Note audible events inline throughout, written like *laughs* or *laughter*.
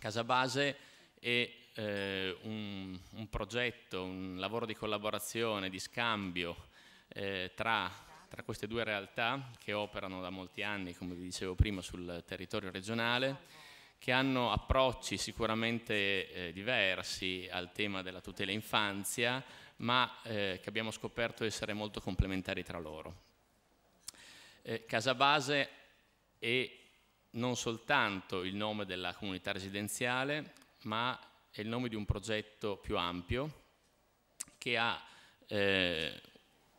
Casa Base è eh, un, un, progetto, un lavoro di collaborazione, di scambio eh, tra, tra, queste due realtà che operano da molti anni, come vi dicevo prima, sul territorio regionale, che hanno approcci sicuramente eh, diversi al tema della tutela infanzia, ma eh, che abbiamo scoperto essere molto complementari tra loro. Eh, Casa Base è non soltanto il nome della comunità residenziale, ma è il nome di un progetto più ampio che ha eh,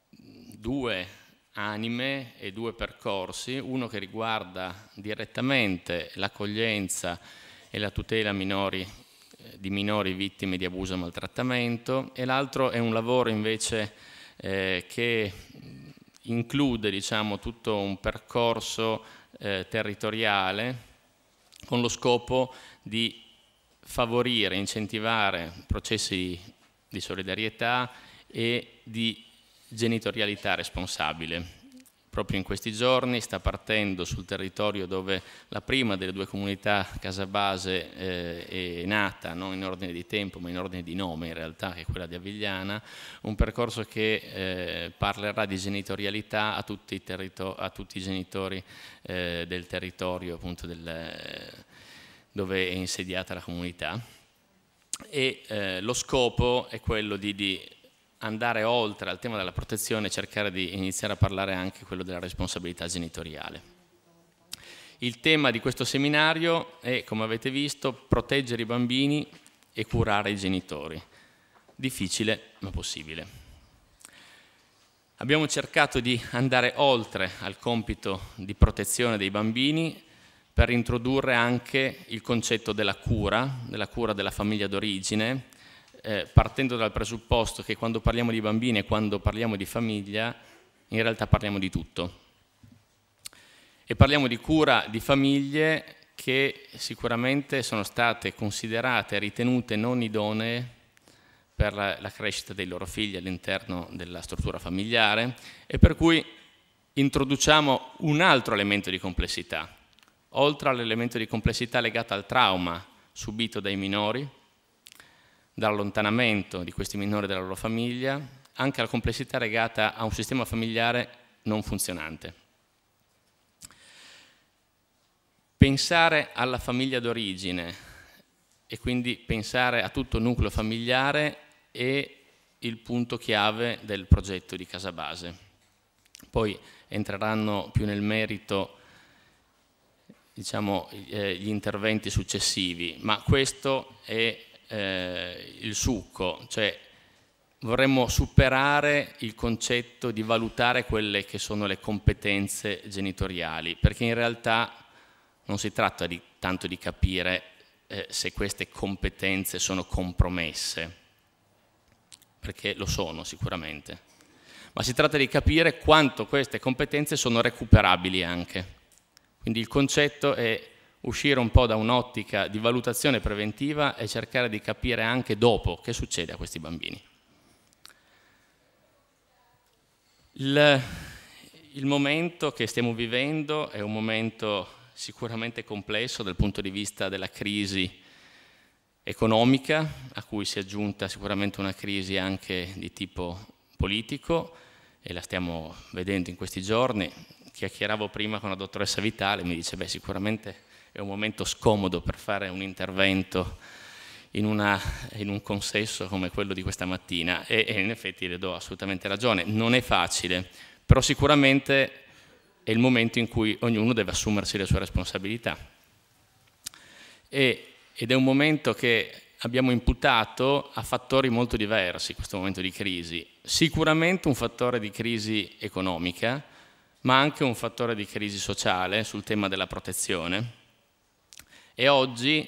due anime e due percorsi, uno che riguarda direttamente l'accoglienza e la tutela minori, eh, di minori vittime di abuso e maltrattamento e l'altro è un lavoro invece eh, che include diciamo, tutto un percorso eh, territoriale con lo scopo di favorire, incentivare processi di solidarietà e di genitorialità responsabile. Proprio in questi giorni sta partendo sul territorio dove la prima delle due comunità casa base eh, è nata, non in ordine di tempo ma in ordine di nome in realtà, che è quella di Avigliana, un percorso che eh, parlerà di genitorialità a tutti i, a tutti i genitori eh, del territorio appunto del, dove è insediata la comunità. E eh, lo scopo è quello di, di andare oltre al tema della protezione e cercare di iniziare a parlare anche quello della responsabilità genitoriale. Il tema di questo seminario è, come avete visto, proteggere i bambini e curare i genitori. Difficile ma possibile. Abbiamo cercato di andare oltre al compito di protezione dei bambini per introdurre anche il concetto della cura, della cura della famiglia d'origine, eh, partendo dal presupposto che quando parliamo di bambini e quando parliamo di famiglia, in realtà parliamo di tutto. E parliamo di cura di famiglie che sicuramente sono state considerate ritenute non idonee per la, la crescita dei loro figli all'interno della struttura familiare e per cui introduciamo un altro elemento di complessità, oltre all'elemento di complessità legato al trauma subito dai minori, dall'allontanamento di questi minori dalla loro famiglia, anche alla complessità legata a un sistema familiare non funzionante. Pensare alla famiglia d'origine e quindi pensare a tutto il nucleo familiare è il punto chiave del progetto di Casa Base. Poi entreranno più nel merito diciamo, eh, gli interventi successivi, ma questo è eh, il succo, cioè vorremmo superare il concetto di valutare quelle che sono le competenze genitoriali, perché in realtà non si tratta di, tanto di capire eh, se queste competenze sono compromesse, perché lo sono sicuramente, ma si tratta di capire quanto queste competenze sono recuperabili anche. Quindi il concetto è uscire un po' da un'ottica di valutazione preventiva e cercare di capire anche dopo che succede a questi bambini. Il, il momento che stiamo vivendo è un momento sicuramente complesso dal punto di vista della crisi economica, a cui si è aggiunta sicuramente una crisi anche di tipo politico e la stiamo vedendo in questi giorni. Chiacchieravo prima con la dottoressa Vitale, mi dice, beh sicuramente è un momento scomodo per fare un intervento in, una, in, un consesso come quello di questa mattina e, e, in effetti le do assolutamente ragione, non è facile, però sicuramente è il momento in cui ognuno deve assumersi le sue responsabilità. E, ed è un momento che abbiamo imputato a fattori molto diversi questo momento di crisi, sicuramente un fattore di crisi economica, ma anche un fattore di crisi sociale sul tema della protezione e oggi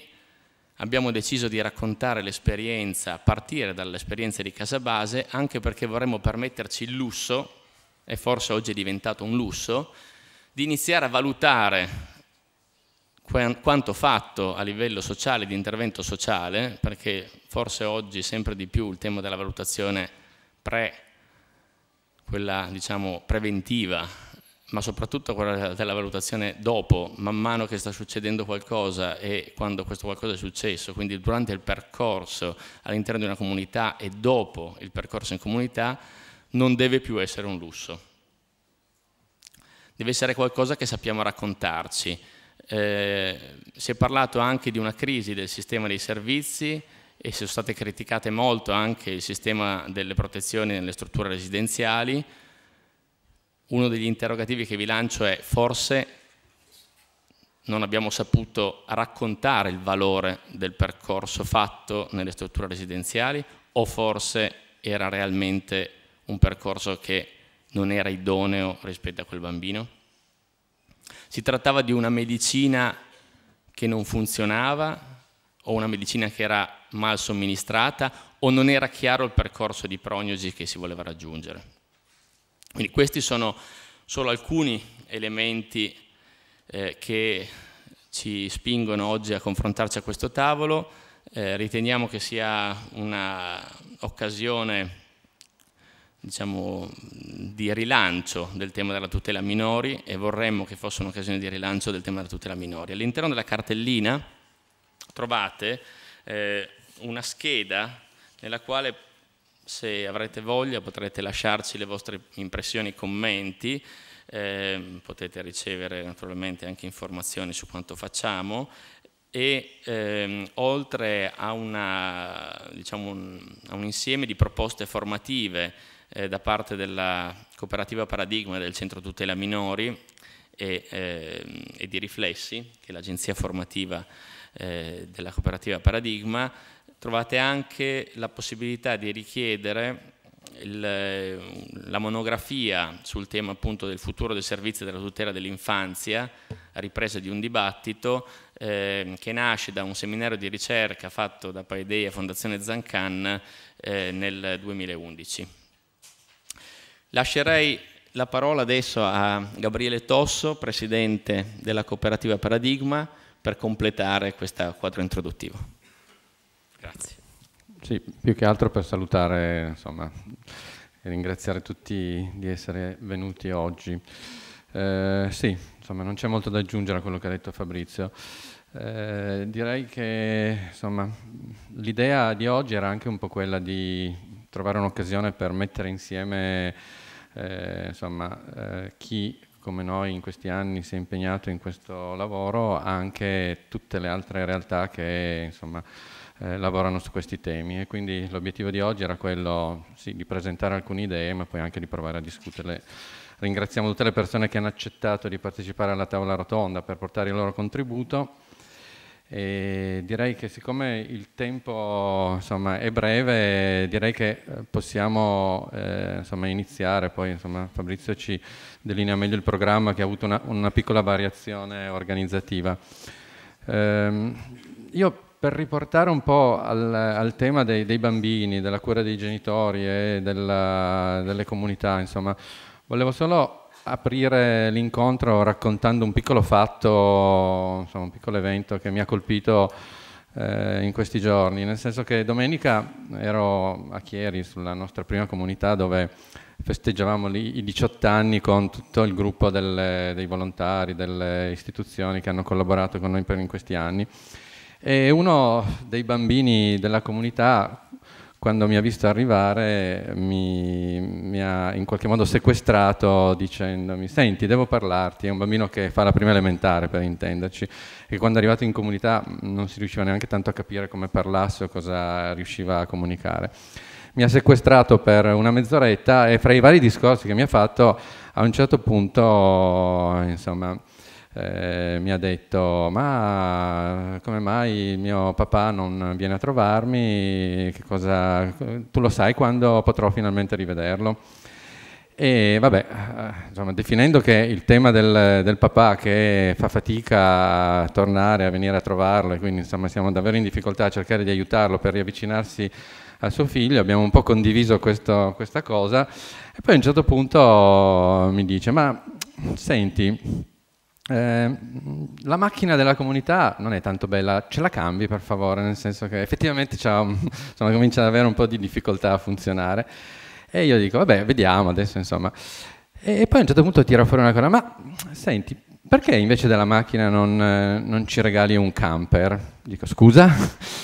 abbiamo deciso di raccontare l'esperienza, partire dall'esperienza di Casabase, anche perché vorremmo permetterci il lusso, e forse oggi è diventato un lusso, di iniziare a valutare quanto fatto a livello sociale, di intervento sociale, perché forse oggi sempre di più il tema della valutazione pre, quella diciamo preventiva, ma soprattutto quella della valutazione dopo, man mano che sta succedendo qualcosa e quando questo qualcosa è successo, quindi durante il percorso all'interno di una comunità e dopo il percorso in comunità, non deve più essere un lusso. Deve essere qualcosa che sappiamo raccontarci. Eh, si è parlato anche di una crisi del sistema dei servizi e sono state criticate molto anche il sistema delle protezioni nelle strutture residenziali, uno degli interrogativi che vi lancio è forse non abbiamo saputo raccontare il valore del percorso fatto nelle strutture residenziali o forse era realmente un percorso che non era idoneo rispetto a quel bambino? Si trattava di una medicina che non funzionava o una medicina che era mal somministrata o non era chiaro il percorso di prognosi che si voleva raggiungere. Quindi questi sono solo alcuni elementi eh, che ci spingono oggi a confrontarci a questo tavolo. Eh, riteniamo che sia un'occasione diciamo, di rilancio del tema della tutela minori e vorremmo che fosse un'occasione di rilancio del tema della tutela minori. All'interno della cartellina trovate eh, una scheda nella quale se avrete voglia potrete lasciarci le vostre impressioni commenti, eh, potete ricevere naturalmente anche informazioni su quanto facciamo e ehm, oltre a, una, diciamo un, a, un, insieme di proposte formative eh, da parte della cooperativa Paradigma del Centro Tutela Minori e, eh, e di riflessi, che è l'agenzia formativa eh, della cooperativa Paradigma, trovate anche la possibilità di richiedere il, la monografia sul tema appunto del futuro del servizio della tutela dell'infanzia, ripresa di un dibattito eh, che nasce da un seminario di ricerca fatto da Paidei e Fondazione Zancan eh, nel 2011. Lascerei la parola adesso a Gabriele Tosso, presidente della cooperativa Paradigma, per completare questo quadro introduttivo. Grazie. Sì, più che altro per salutare insomma, e ringraziare tutti di essere venuti oggi. Eh, sì, insomma, non c'è molto da aggiungere a quello che ha detto Fabrizio. Eh, direi che l'idea di oggi era anche un po' quella di trovare un'occasione per mettere insieme eh, insomma, eh, chi come noi in questi anni si è impegnato in questo lavoro, anche tutte le altre realtà che insomma, eh, lavorano su questi temi e quindi l'obiettivo di oggi era quello sì, di presentare alcune idee ma poi anche di provare a discuterle. Ringraziamo tutte le persone che hanno accettato di partecipare alla tavola rotonda per portare il loro contributo e direi che siccome il tempo insomma, è breve, direi che eh, possiamo eh, insomma, iniziare, poi insomma, Fabrizio ci delinea meglio il programma che ha avuto una, una piccola variazione organizzativa. Eh, io per riportare un po' al, al tema dei, dei, bambini, della cura dei genitori e della, delle comunità, insomma, volevo solo aprire l'incontro raccontando un piccolo fatto, insomma, un piccolo evento che mi ha colpito eh, in questi giorni, nel senso che domenica ero a Chieri, sulla nostra prima comunità, dove festeggiavamo lì i 18 anni con tutto il gruppo delle, dei volontari, delle istituzioni che hanno collaborato con noi per in questi anni. E uno dei bambini della comunità quando mi ha visto arrivare mi, mi, ha in qualche modo sequestrato dicendomi senti devo parlarti, è un bambino che fa la prima elementare per intenderci e quando è arrivato in comunità non si riusciva neanche tanto a capire come parlasse o cosa riusciva a comunicare. Mi ha sequestrato per una mezz'oretta e fra i vari discorsi che mi ha fatto a un certo punto insomma eh, mi ha detto ma come mai mio papà non viene a trovarmi, cosa, tu lo sai quando potrò finalmente rivederlo? E vabbè, eh, insomma, definendo che il tema del, del, papà che fa fatica a tornare, a venire a trovarlo, e quindi insomma siamo davvero in difficoltà a cercare di aiutarlo per riavvicinarsi al suo figlio, abbiamo un po' condiviso questo, questa cosa, e poi a un certo punto mi dice, ma senti, eh, la macchina della comunità non è tanto bella, ce la cambi per favore, nel senso che effettivamente un, *laughs* insomma, comincia ad avere un po' di difficoltà a funzionare. E io dico, vabbè, vediamo adesso, insomma. E poi a un certo punto tira fuori una cosa, ma senti, perché invece della macchina non, non ci regali un camper? Dico, scusa?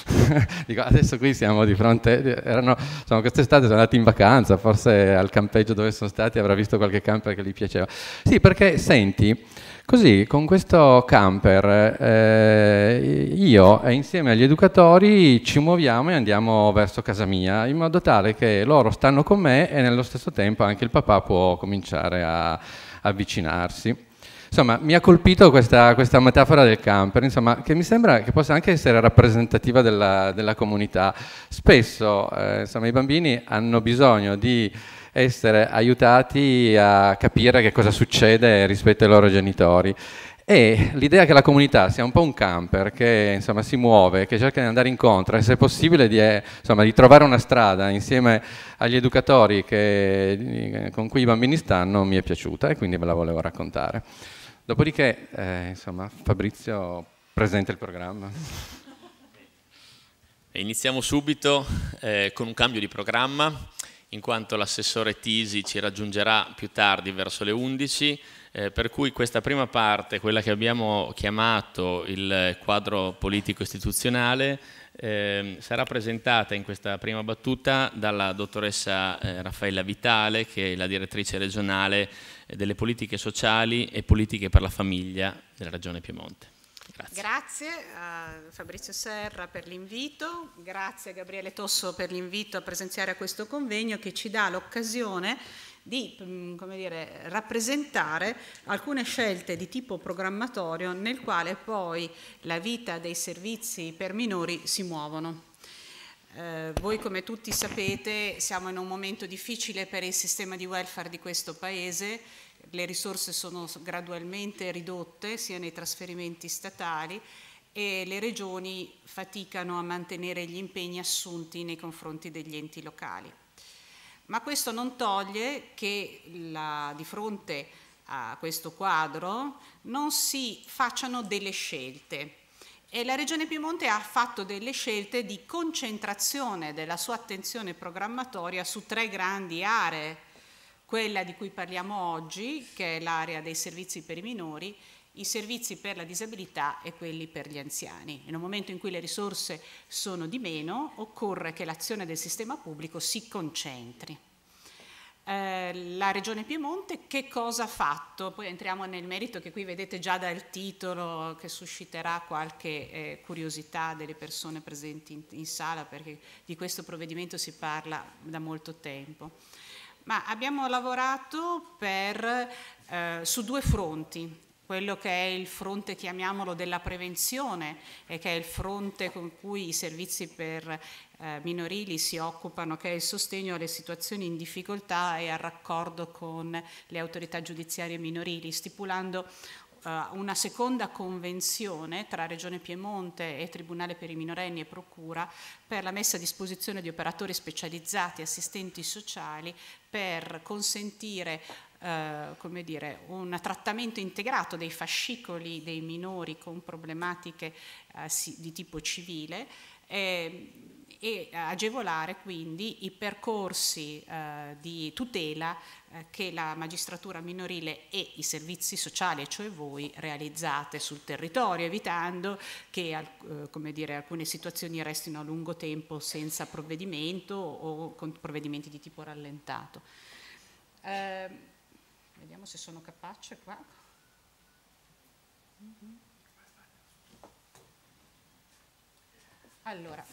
*laughs* Dico, adesso qui siamo di fronte, erano, insomma, quest'estate sono andati in vacanza, forse al campeggio dove sono stati avrà visto qualche camper che gli piaceva. Sì, perché senti, così con questo camper eh, io e insieme agli educatori ci muoviamo e andiamo verso casa mia, in modo tale che loro stanno con me e nello stesso tempo anche il papà può cominciare a avvicinarsi. Insomma, mi ha colpito questa, questa, metafora del camper, insomma, che mi sembra che possa anche essere rappresentativa della, della comunità. Spesso eh, insomma, i bambini hanno bisogno di essere aiutati a capire che cosa succede rispetto ai loro genitori. E l'idea che la comunità sia un po' un camper, che insomma, si muove, che cerca di andare incontro e se possibile di, eh, insomma, di trovare una strada insieme agli educatori che, con cui i bambini stanno, mi è piaciuta e quindi ve la volevo raccontare. Dopodiché, eh, insomma, Fabrizio presenta il programma. Iniziamo subito eh, con un cambio di programma, in quanto l'assessore Tisi ci raggiungerà più tardi, verso le 11, eh, per cui questa prima parte, quella che abbiamo chiamato il quadro politico istituzionale, eh, sarà presentata in questa prima battuta dalla dottoressa eh, Raffaella Vitale, che è la direttrice regionale delle politiche sociali e politiche per la famiglia della Regione Piemonte. Grazie. Grazie a Fabrizio Serra per l'invito, grazie a Gabriele Tosso per l'invito a presenziare a questo convegno che ci dà l'occasione di mm, dire, rappresentare alcune scelte di tipo programmatorio nel quale poi la vita dei servizi per minori si muovono. Eh, voi come tutti sapete siamo in un momento difficile per il sistema di welfare di questo Paese, le risorse sono gradualmente ridotte sia nei trasferimenti statali e le regioni faticano a mantenere gli impegni assunti nei confronti degli enti locali. Ma questo non toglie che la, di fronte a questo quadro non si facciano delle scelte e la Regione Piemonte ha fatto delle scelte di concentrazione della sua attenzione programmatoria su tre grandi aree, quella di cui parliamo oggi, che è l'area dei servizi per i minori, i servizi per la disabilità e quelli per gli anziani. In un momento in cui le risorse sono di meno, occorre che l'azione del sistema pubblico si concentri. Eh, la Regione Piemonte che cosa ha fatto? Poi entriamo nel merito che qui vedete già dal titolo che susciterà qualche eh, curiosità delle persone presenti in, in, sala perché di questo provvedimento si parla da molto tempo. Ma abbiamo lavorato per, eh, su due fronti. Quello che è il fronte, chiamiamolo, della prevenzione e che è il fronte con cui i servizi per eh, minorili si occupano, che è il sostegno alle situazioni in difficoltà e al raccordo con le autorità giudiziarie minorili, stipulando una seconda convenzione tra Regione Piemonte e Tribunale per i minorenni e Procura per la messa a disposizione di operatori specializzati, assistenti sociali, per consentire eh, come dire, un trattamento integrato dei fascicoli dei minori con problematiche eh, di tipo civile. Eh, e agevolare quindi i percorsi eh, di tutela eh, che la magistratura minorile e i servizi sociali, cioè voi, realizzate sul territorio, evitando che eh, dire, alcune situazioni restino a lungo tempo senza provvedimento o con provvedimenti di tipo rallentato. Eh, Vediamo se sono capace qua. Allora,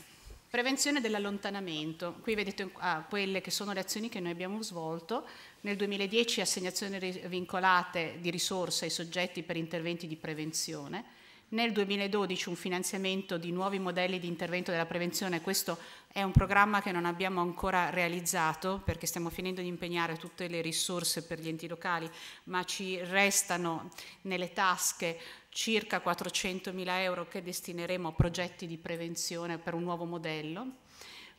prevenzione dell'allontanamento. Qui vedete ah, quelle che sono le azioni che noi abbiamo svolto. Nel 2010 assegnazioni vincolate di risorse ai soggetti per interventi di prevenzione nel 2012 un finanziamento di nuovi modelli di intervento della prevenzione, questo è un programma che non abbiamo ancora realizzato perché stiamo finendo di impegnare tutte le risorse per gli enti locali, ma ci restano nelle tasche circa 400 mila euro che destineremo a progetti di prevenzione per un nuovo modello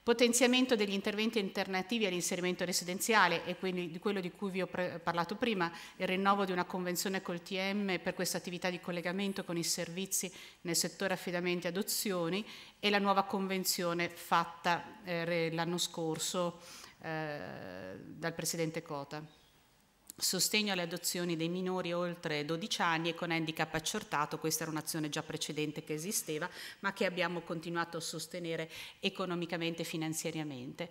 potenziamento degli interventi alternativi all'inserimento residenziale e quindi di quello di cui vi ho parlato prima, il rinnovo di una convenzione col TM per questa attività di collegamento con i servizi nel settore affidamenti e adozioni e la nuova convenzione fatta eh, l'anno scorso eh, dal Presidente Cota. Sostegno alle adozioni dei minori oltre 12 anni e con handicap accertato, questa era un'azione già precedente che esisteva, ma che abbiamo continuato a sostenere economicamente e finanziariamente.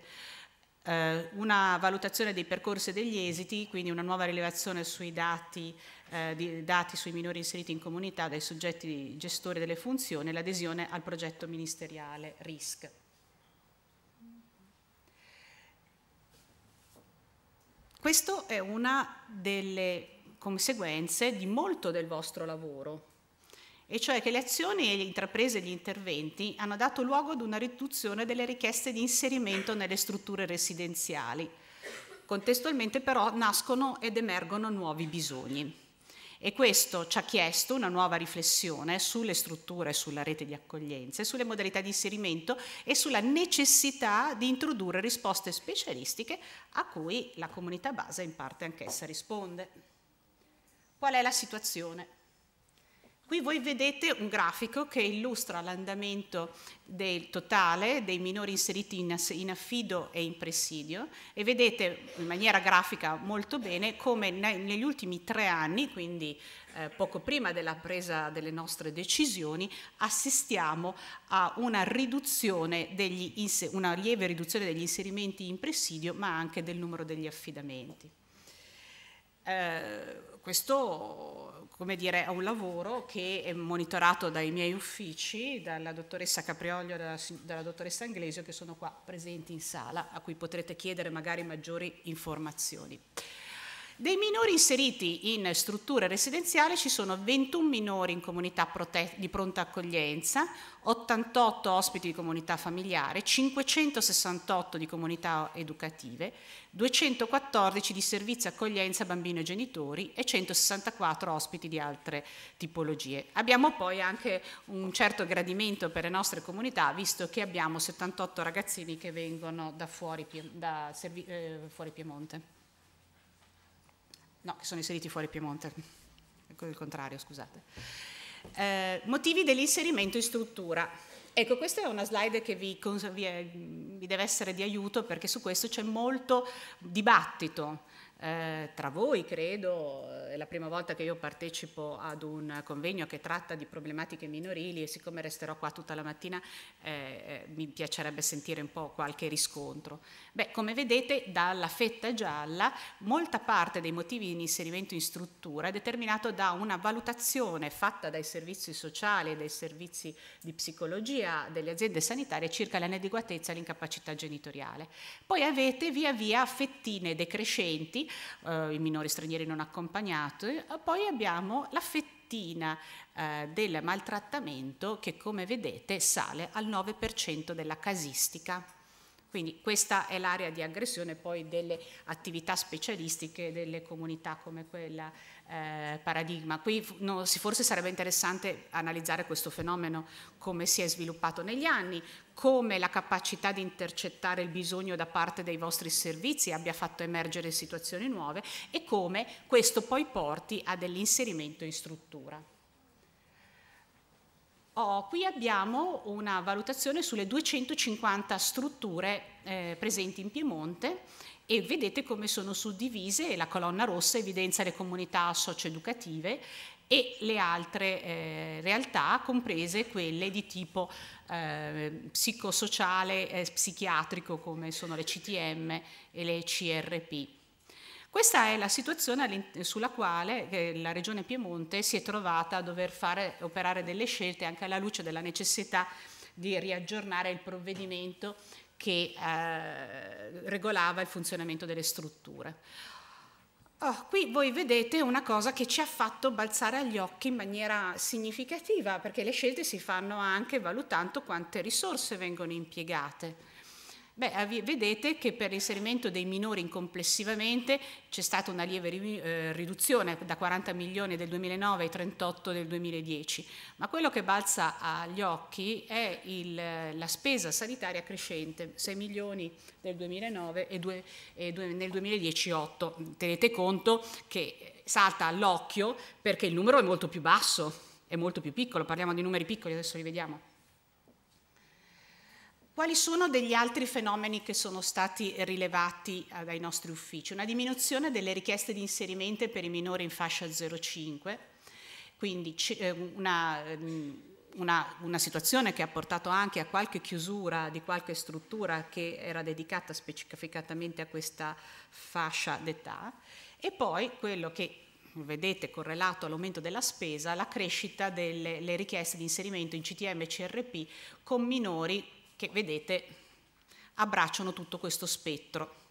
Eh, una valutazione dei percorsi e degli esiti, quindi una nuova rilevazione sui dati, eh, di, dati sui minori inseriti in comunità dai soggetti gestori delle funzioni e l'adesione al progetto ministeriale RISC. Questa è una delle conseguenze di molto del vostro lavoro, e cioè che le azioni e le intraprese gli interventi hanno dato luogo ad una riduzione delle richieste di inserimento nelle strutture residenziali. Contestualmente però nascono ed emergono nuovi bisogni. E questo ci ha chiesto una nuova riflessione sulle strutture, sulla rete di accoglienza, sulle modalità di inserimento e sulla necessità di introdurre risposte specialistiche a cui la comunità base in parte anch'essa risponde. Qual è la situazione? Qui voi vedete un grafico che illustra l'andamento del totale dei minori inseriti in affido e in presidio e vedete in maniera grafica molto bene come negli ultimi tre anni, quindi eh, poco prima della presa delle nostre decisioni, assistiamo a una, una lieve riduzione degli inserimenti in presidio ma anche del numero degli affidamenti. Eh, questo dire, è un lavoro che è monitorato dai miei uffici, dalla dottoressa Caprioglio e dalla, dalla, dottoressa Anglesio che sono qua presenti in sala, a cui potrete chiedere magari maggiori informazioni. Dei minori inseriti in strutture residenziali ci sono 21 minori in comunità di pronta accoglienza, 88 ospiti di comunità familiare, 568 di comunità educative, 214 di servizio accoglienza bambino e genitori e 164 ospiti di altre tipologie. Abbiamo poi anche un certo gradimento per le nostre comunità, visto che abbiamo 78 ragazzini che vengono da fuori, da eh, fuori Piemonte. No, che sono inseriti fuori Piemonte, il contrario, scusate. Eh, motivi dell'inserimento in struttura. Ecco, questa è una slide che vi, vi, deve essere di aiuto perché su questo c'è molto dibattito eh, tra voi, credo, è la prima volta che io partecipo ad un convegno che tratta di problematiche minorili e siccome resterò qua tutta la mattina eh, eh, mi piacerebbe sentire un po' qualche riscontro. Beh, come vedete dalla fetta gialla molta parte dei motivi di inserimento in struttura è determinato da una valutazione fatta dai servizi sociali e dai servizi di psicologia delle aziende sanitarie circa l'inadeguatezza e l'incapacità genitoriale. Poi avete via via fettine decrescenti eh, i minori stranieri non accompagnati, poi abbiamo la fettina eh, del maltrattamento che come vedete sale al 9% della casistica. Quindi questa è l'area di aggressione poi delle attività specialistiche delle comunità come quella eh, paradigma. Qui no, forse sarebbe interessante analizzare questo fenomeno, come si è sviluppato negli anni, come la capacità di intercettare il bisogno da parte dei vostri servizi abbia fatto emergere situazioni nuove e come questo poi porti a dell'inserimento in struttura. Oh, qui abbiamo una valutazione sulle 250 strutture eh, presenti in Piemonte e vedete come sono suddivise, la colonna rossa evidenzia le comunità socio-educative e le altre eh, realtà, comprese quelle di tipo eh, psicosociale e psichiatrico come sono le CTM e le CRP. Questa è la situazione sulla quale eh, la Regione Piemonte si è trovata a dover fare, operare delle scelte anche alla luce della necessità di riaggiornare il provvedimento che eh, regolava il funzionamento delle strutture. Oh, qui voi vedete una cosa che ci ha fatto balzare agli occhi in maniera significativa, perché le scelte si fanno anche valutando quante risorse vengono impiegate. Beh, vedete che per l'inserimento dei minori complessivamente c'è stata una lieve eh, riduzione da 40 milioni del 2009 ai 38 del 2010, ma quello che balza agli occhi è il, la spesa sanitaria crescente, 6 milioni nel 2009 e, 2, e 2, nel 2010 8. Tenete conto che salta all'occhio perché il numero è molto più basso, è molto più piccolo, parliamo di numeri piccoli, adesso li vediamo. Quali sono degli altri fenomeni che sono stati rilevati eh, dai nostri uffici? Una diminuzione delle richieste di inserimento per i minori in fascia 05, quindi eh, una, mm, una, una, situazione che ha portato anche a qualche chiusura di qualche struttura che era dedicata specificatamente a questa fascia d'età e poi quello che vedete correlato all'aumento della spesa, la crescita delle richieste di inserimento in CTM e CRP con minori che vedete abbracciano tutto questo spettro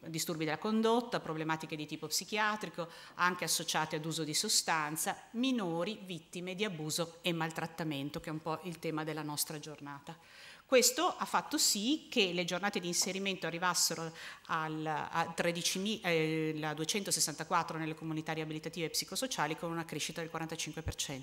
disturbi della condotta, problematiche di tipo psichiatrico, anche associate ad uso di sostanza, minori vittime di abuso e maltrattamento, che è un po' il tema della nostra giornata. Questo ha fatto sì che le giornate di inserimento arrivassero al, a 13.264 eh, nelle comunità riabilitative e psicosociali con una crescita del 45%.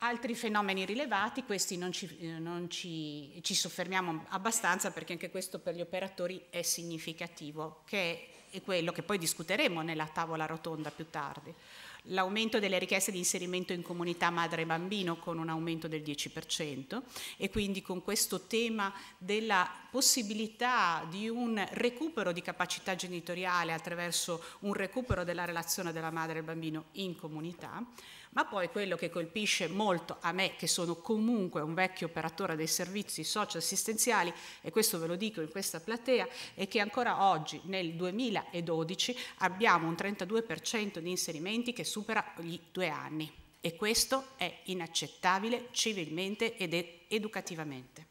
Altri fenomeni rilevati, questi non, ci, eh, non ci, ci, soffermiamo abbastanza perché anche questo per gli operatori è significativo, che è quello che poi discuteremo nella tavola rotonda più tardi. L'aumento delle richieste di inserimento in comunità madre e bambino con un aumento del 10% e quindi con questo tema della possibilità di un recupero di capacità genitoriale attraverso un recupero della relazione della madre e bambino in comunità ma poi quello che colpisce molto a me, che sono comunque un vecchio operatore dei servizi socioassistenziali, e questo ve lo dico in questa platea, è che ancora oggi, nel 2012, abbiamo un 32% di inserimenti che supera gli due anni. E questo è inaccettabile civilmente ed educativamente.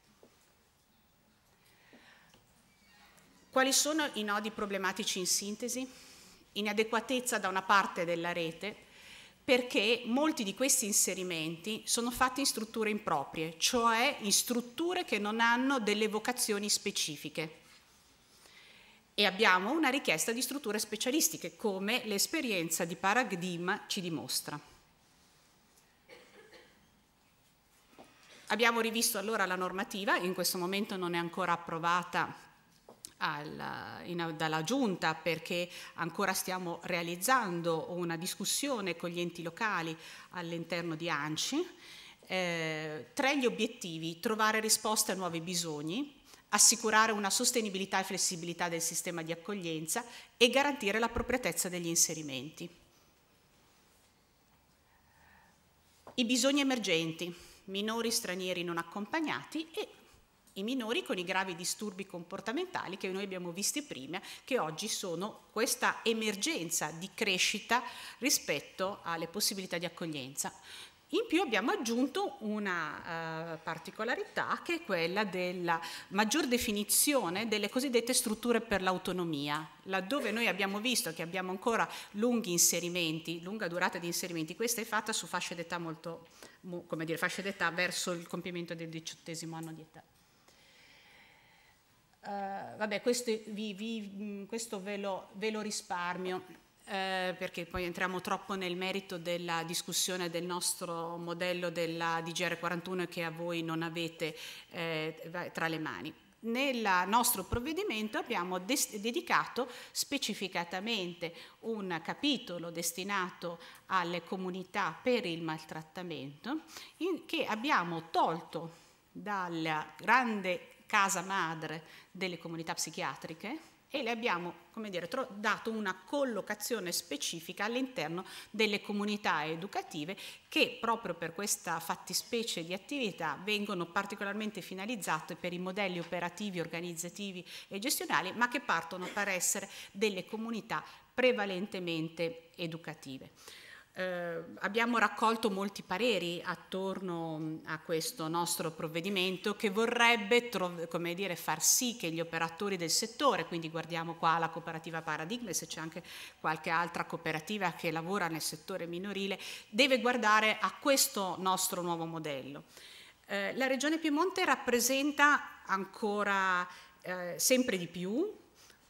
Quali sono i nodi problematici in sintesi? Inadeguatezza da una parte della rete, perché molti di questi inserimenti sono fatti in strutture improprie, cioè in strutture che non hanno delle vocazioni specifiche. E abbiamo una richiesta di strutture specialistiche, come l'esperienza di Paradigma ci dimostra. Abbiamo rivisto allora la normativa, in questo momento non è ancora approvata alla, in, dalla Giunta perché ancora stiamo realizzando una discussione con gli enti locali all'interno di ANCI. Eh, tra gli obiettivi, trovare risposte a nuovi bisogni, assicurare una sostenibilità e flessibilità del sistema di accoglienza e garantire l'appropriatezza degli inserimenti. I bisogni emergenti, minori stranieri non accompagnati e i minori con i gravi disturbi comportamentali che noi abbiamo visti prima, che oggi sono questa emergenza di crescita rispetto alle possibilità di accoglienza. In più abbiamo aggiunto una uh, particolarità che è quella della maggior definizione delle cosiddette strutture per l'autonomia, laddove noi abbiamo visto che abbiamo ancora lunghi inserimenti, lunga durata di inserimenti, questa è fatta su fasce d'età molto, come dire, fasce d'età verso il compimento del diciottesimo anno di età. Uh, vabbè, questo, vi, vi, questo ve, lo, ve, lo, risparmio eh, perché poi entriamo troppo nel merito della discussione del nostro modello della DGR 41 che a voi non avete eh, tra le mani. Nel nostro provvedimento abbiamo dedicato specificatamente un capitolo destinato alle comunità per il maltrattamento che abbiamo tolto dalla grande casa madre delle comunità psichiatriche e le abbiamo dire, dato una collocazione specifica all'interno delle comunità educative che proprio per questa fattispecie di attività vengono particolarmente finalizzate per i modelli operativi, organizzativi e gestionali, ma che partono per essere delle comunità prevalentemente educative. Eh, abbiamo raccolto molti pareri attorno mm, a questo nostro provvedimento che vorrebbe dire, far sì che gli operatori del settore, quindi guardiamo qua la cooperativa Paradigma se c'è anche qualche altra cooperativa che lavora nel settore minorile, deve guardare a questo nostro nuovo modello. Eh, la Regione Piemonte rappresenta ancora eh, sempre di più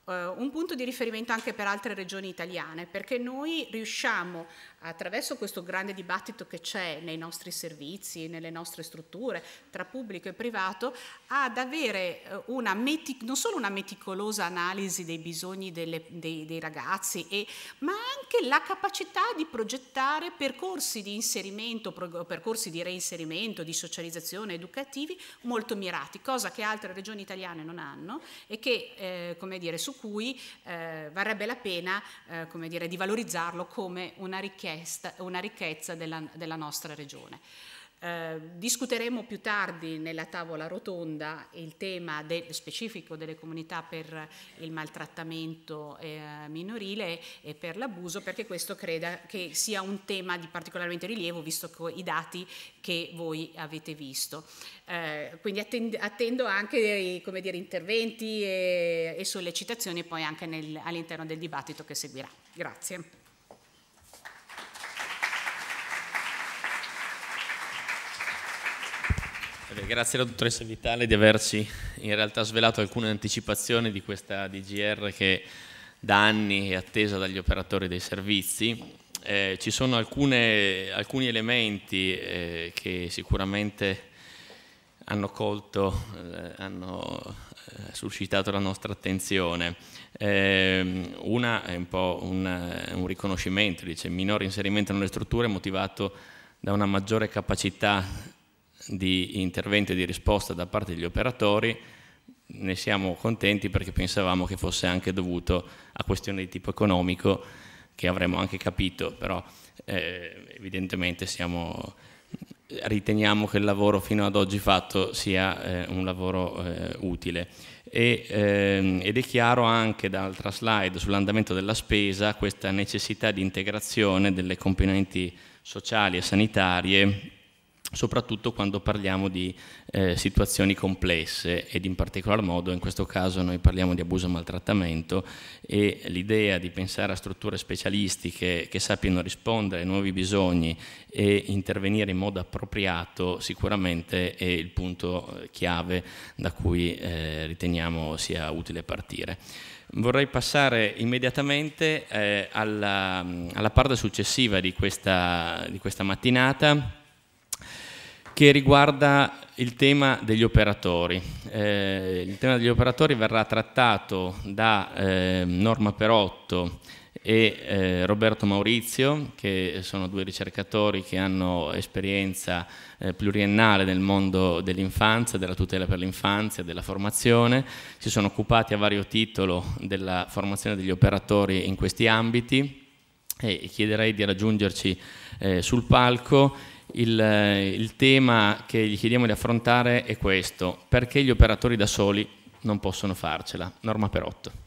Uh, un punto di riferimento anche per altre regioni italiane, perché noi riusciamo attraverso questo grande dibattito che c'è nei nostri servizi, nelle nostre strutture, tra pubblico e privato, ad avere eh, una non solo una meticolosa analisi dei bisogni delle, dei, dei, ragazzi, e, ma anche la capacità di progettare percorsi di inserimento, percorsi di reinserimento, di socializzazione educativi molto mirati, cosa che altre regioni italiane non hanno e che, eh, come dire, su cui eh, varrebbe la pena eh, come dire, di valorizzarlo come una una ricchezza della, della nostra regione. Eh, discuteremo più tardi nella tavola rotonda il tema de, specifico delle comunità per il maltrattamento eh, minorile e per l'abuso perché questo credo che sia un tema di particolarmente rilievo visto i dati che voi avete visto. Eh, quindi attendo, attendo anche dire, interventi e, e sollecitazioni poi anche all'interno del dibattito che seguirà. Grazie. Grazie alla dottoressa Vitale di averci in realtà svelato alcune anticipazioni di questa DGR che da anni è attesa dagli operatori dei servizi. Eh, ci sono alcune, alcuni elementi eh, che sicuramente hanno colto, eh, hanno eh, suscitato la nostra attenzione. Ehm, una è un po' un, un riconoscimento, dice minore inserimento nelle strutture motivato da una maggiore capacità di intervento e di risposta da parte degli operatori, ne siamo contenti perché pensavamo che fosse anche dovuto a questioni di tipo economico che avremmo anche capito, però eh, evidentemente siamo, riteniamo che il lavoro fino ad oggi fatto sia eh, un lavoro eh, utile. E, ehm, ed è chiaro anche dall'altra slide sull'andamento della spesa questa necessità di integrazione delle componenti sociali e sanitarie soprattutto quando parliamo di eh, situazioni complesse ed in particolar modo in questo caso noi parliamo di abuso e maltrattamento e l'idea di pensare a strutture specialistiche che sappiano rispondere ai nuovi bisogni e intervenire in modo appropriato sicuramente è il punto eh, chiave da cui eh, riteniamo sia utile partire. Vorrei passare immediatamente eh, alla, alla, parte successiva di questa, di questa mattinata che riguarda il tema degli operatori. Eh, il tema degli operatori verrà trattato da eh, Norma Perotto e eh, Roberto Maurizio, che sono due ricercatori che hanno esperienza eh, pluriennale nel mondo dell'infanzia, della tutela per l'infanzia, della formazione, si sono occupati a vario titolo della formazione degli operatori in questi ambiti e chiederei di raggiungerci eh, sul palco il, il tema che gli chiediamo di affrontare è questo, perché gli operatori da soli non possono farcela? Norma Perotto.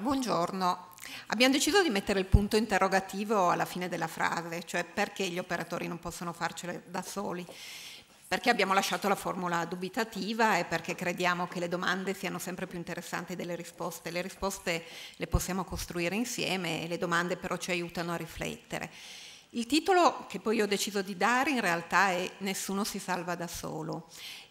Buongiorno, Abbiamo deciso di mettere il punto interrogativo alla fine della frase, cioè perché gli operatori non possono farcela da soli. Perché abbiamo lasciato la formula dubitativa e perché crediamo che le domande siano sempre più interessanti delle risposte. Le risposte le possiamo costruire insieme e le domande però ci aiutano a riflettere. Il titolo che poi ho deciso di dare in realtà è Nessuno si salva da solo.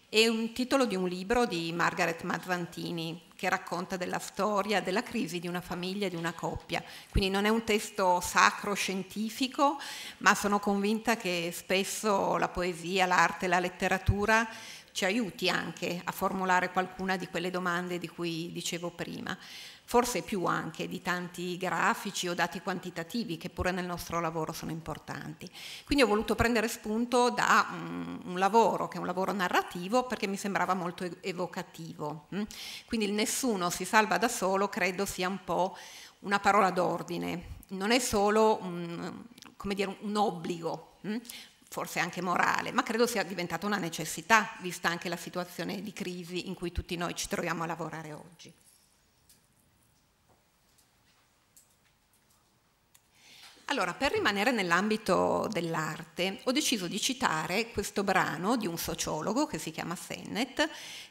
È un titolo di un libro di Margaret Mazzantini, che racconta della storia, della crisi di una famiglia di una coppia. Quindi non è un testo sacro scientifico, ma sono convinta che spesso la poesia, l'arte, la letteratura ci aiuti anche a formulare qualcuna di quelle domande di cui dicevo prima forse più anche di tanti grafici o dati quantitativi che pure nel nostro lavoro sono importanti. Quindi ho voluto prendere spunto da un, un lavoro che è un lavoro narrativo perché mi sembrava molto evocativo. Mm? Quindi il nessuno si salva da solo credo sia un po' una parola d'ordine, non è solo un, dire, un obbligo, mm? forse anche morale, ma credo sia diventata una necessità, vista anche la situazione di crisi in cui tutti noi ci troviamo a lavorare oggi. Allora, per rimanere nell'ambito dell'arte, ho deciso di citare questo brano di un sociologo che si chiama Sennett,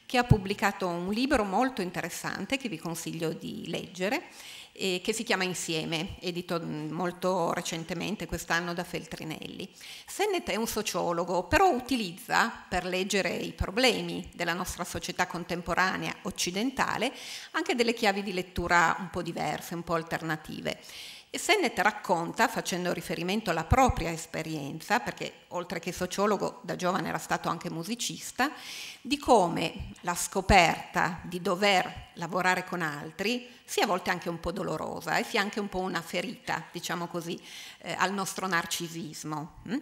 che ha pubblicato un libro molto interessante che vi consiglio di leggere eh, che si chiama Insieme, edito mm, molto recentemente quest'anno da Feltrinelli. Sennett è un sociologo, però utilizza per leggere i problemi della nostra società contemporanea occidentale anche delle chiavi di lettura un po' diverse, un po' alternative. E Sennett racconta, facendo riferimento alla propria esperienza, perché oltre che sociologo da giovane era stato anche musicista, di come la scoperta di dover lavorare con altri sia a volte anche un po' dolorosa e sia anche un po' una ferita, diciamo così, eh, al nostro narcisismo. Hm?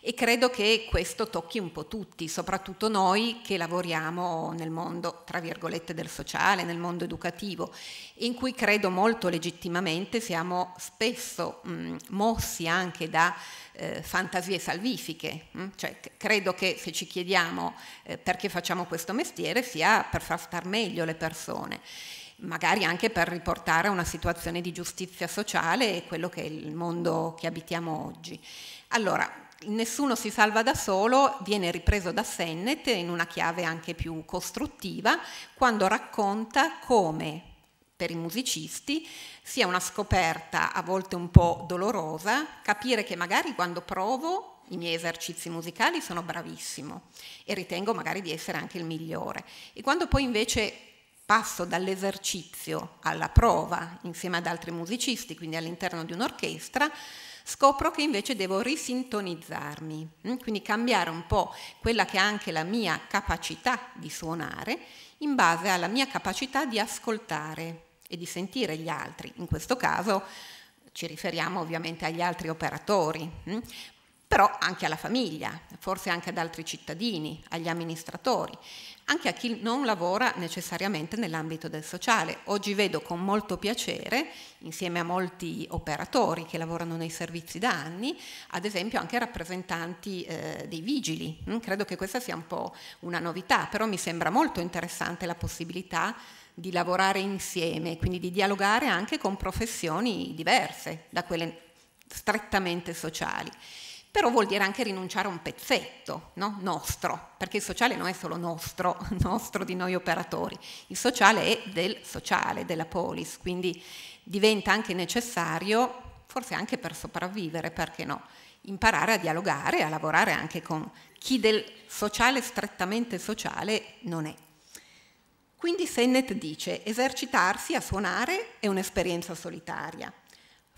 E credo che questo tocchi un po' tutti, soprattutto noi che lavoriamo nel mondo, tra virgolette, del sociale, nel mondo educativo, in cui credo molto legittimamente siamo spesso mh, mossi anche da eh, fantasie salvifiche. Mh? Cioè, credo che se ci chiediamo eh, perché facciamo questo mestiere sia per far star meglio le persone magari anche per riportare a una situazione di giustizia sociale quello che è il mondo che abitiamo oggi. Allora, Nessuno si salva da solo viene ripreso da Sennett in una chiave anche più costruttiva quando racconta come per i musicisti sia una scoperta a volte un po' dolorosa capire che magari quando provo i miei esercizi musicali sono bravissimo e ritengo magari di essere anche il migliore e quando poi invece passo dall'esercizio alla prova insieme ad altri musicisti, quindi all'interno di un'orchestra, scopro che invece devo risintonizzarmi, mm? quindi cambiare un po' quella che è anche la mia capacità di suonare in base alla mia capacità di ascoltare e di sentire gli altri. In questo caso ci riferiamo ovviamente agli altri operatori, mm? però anche alla famiglia, forse anche ad altri cittadini, agli amministratori anche a chi non lavora necessariamente nell'ambito del sociale. Oggi vedo con molto piacere, insieme a molti operatori che lavorano nei servizi da anni, ad esempio anche rappresentanti eh, dei vigili. Mm, credo che questa sia un po' una novità, però mi sembra molto interessante la possibilità di lavorare insieme, quindi di dialogare anche con professioni diverse da quelle strettamente sociali però vuol dire anche rinunciare a un pezzetto no? nostro, perché il sociale non è solo nostro, *laughs* nostro di noi operatori, il sociale è del sociale, della polis, quindi diventa anche necessario, forse anche per sopravvivere, perché no, imparare a dialogare, a lavorare anche con chi del sociale strettamente sociale non è. Quindi Sennett dice esercitarsi a suonare è un'esperienza solitaria,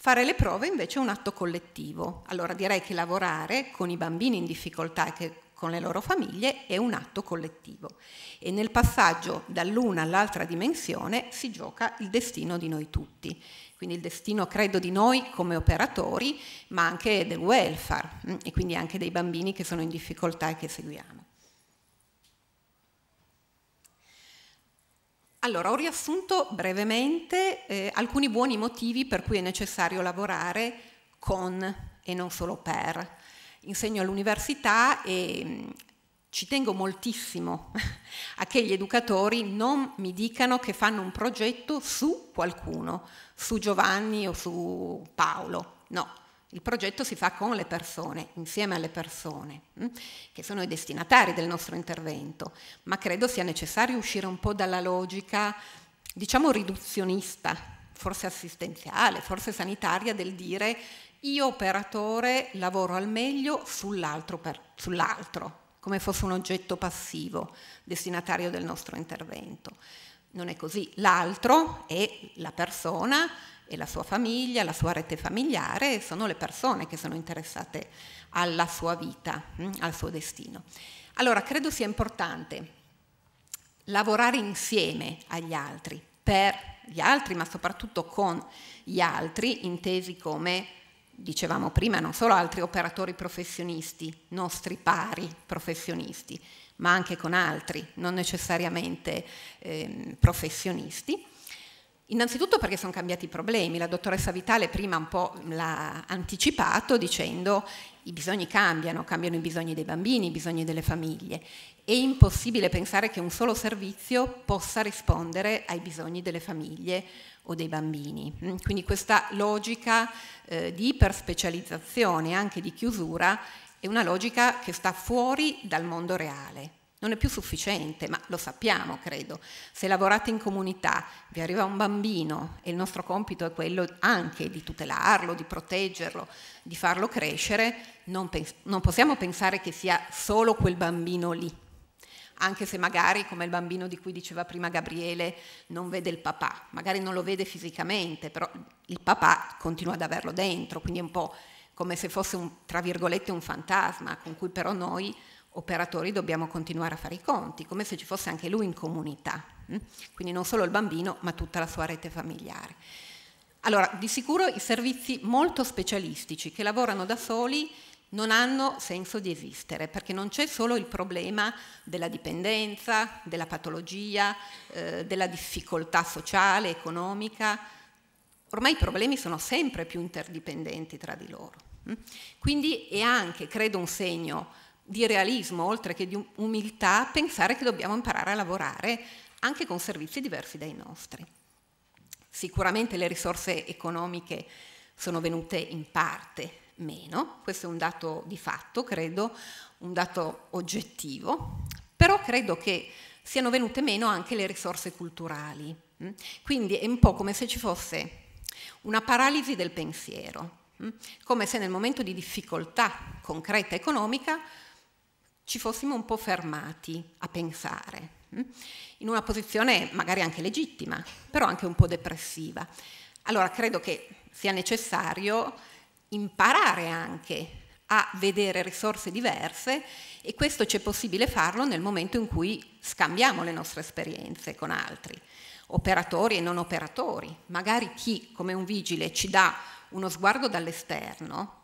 Fare le prove invece è un atto collettivo. Allora direi che lavorare con i bambini in difficoltà e con le loro famiglie è un atto collettivo e nel passaggio dall'una all'altra dimensione si gioca il destino di noi tutti. Quindi il destino credo di noi come operatori, ma anche del welfare mm, e quindi anche dei bambini che sono in difficoltà e che seguiamo. Allora, ho riassunto brevemente eh, alcuni buoni motivi per cui è necessario lavorare con e non solo per. Insegno all'università e mm, ci tengo moltissimo *laughs* a che gli educatori non mi dicano che fanno un progetto su qualcuno, su Giovanni o su Paolo. No, il progetto si fa con le persone, insieme alle persone, hm, che sono i destinatari del nostro intervento, ma credo sia necessario uscire un po' dalla logica, diciamo, riduzionista, forse assistenziale, forse sanitaria, del dire io operatore lavoro al meglio sull'altro, sull'altro come fosse un oggetto passivo, destinatario del nostro intervento. Non è così, l'altro è la persona e la sua famiglia, la sua rete familiare, sono le persone che sono interessate alla sua vita, mm, al suo destino. Allora, credo sia importante lavorare insieme agli altri, per gli altri, ma soprattutto con gli altri, intesi come, dicevamo prima, non solo altri operatori professionisti, nostri pari professionisti, ma anche con altri, non necessariamente eh, professionisti, Innanzitutto perché sono cambiati i problemi, la dottoressa Vitale prima un po' l'ha anticipato dicendo i bisogni cambiano, cambiano i bisogni dei bambini, i bisogni delle famiglie. È impossibile pensare che un solo servizio possa rispondere ai bisogni delle famiglie o dei bambini. Mm, quindi questa logica eh, di iperspecializzazione, anche di chiusura, è una logica che sta fuori dal mondo reale Non è più sufficiente, ma lo sappiamo, credo. Se lavorate in comunità, vi arriva un bambino e il nostro compito è quello anche di tutelarlo, di proteggerlo, di farlo crescere, non, non possiamo pensare che sia solo quel bambino lì, anche se magari, come il bambino di cui diceva prima Gabriele, non vede il papà, magari non lo vede fisicamente, però il papà continua ad averlo dentro, quindi è un po' come se fosse un, tra virgolette un fantasma con cui però noi operatori dobbiamo continuare a fare i conti, come se ci fosse anche lui in comunità, hm? quindi non solo il bambino, ma tutta la sua rete familiare. Allora, di sicuro i servizi molto specialistici che lavorano da soli non hanno senso di esistere, perché non c'è solo il problema della dipendenza, della patologia, eh, della difficoltà sociale, economica. Ormai i problemi sono sempre più interdipendenti tra di loro. Hm? Quindi è anche, credo, un segno di realismo, oltre che di umiltà, pensare che dobbiamo imparare a lavorare anche con servizi diversi dai nostri. Sicuramente le risorse economiche sono venute in parte meno, questo è un dato di fatto, credo, un dato oggettivo, però credo che siano venute meno anche le risorse culturali. Quindi è un po' come se ci fosse una paralisi del pensiero, come se nel momento di difficoltà concreta economica ci fossimo un po' fermati a pensare, hm? in una posizione magari anche legittima, però anche un po' depressiva. Allora credo che sia necessario imparare anche a vedere risorse diverse e questo c'è possibile farlo nel momento in cui scambiamo le nostre esperienze con altri, operatori e non operatori. Magari chi come un vigile ci dà uno sguardo dall'esterno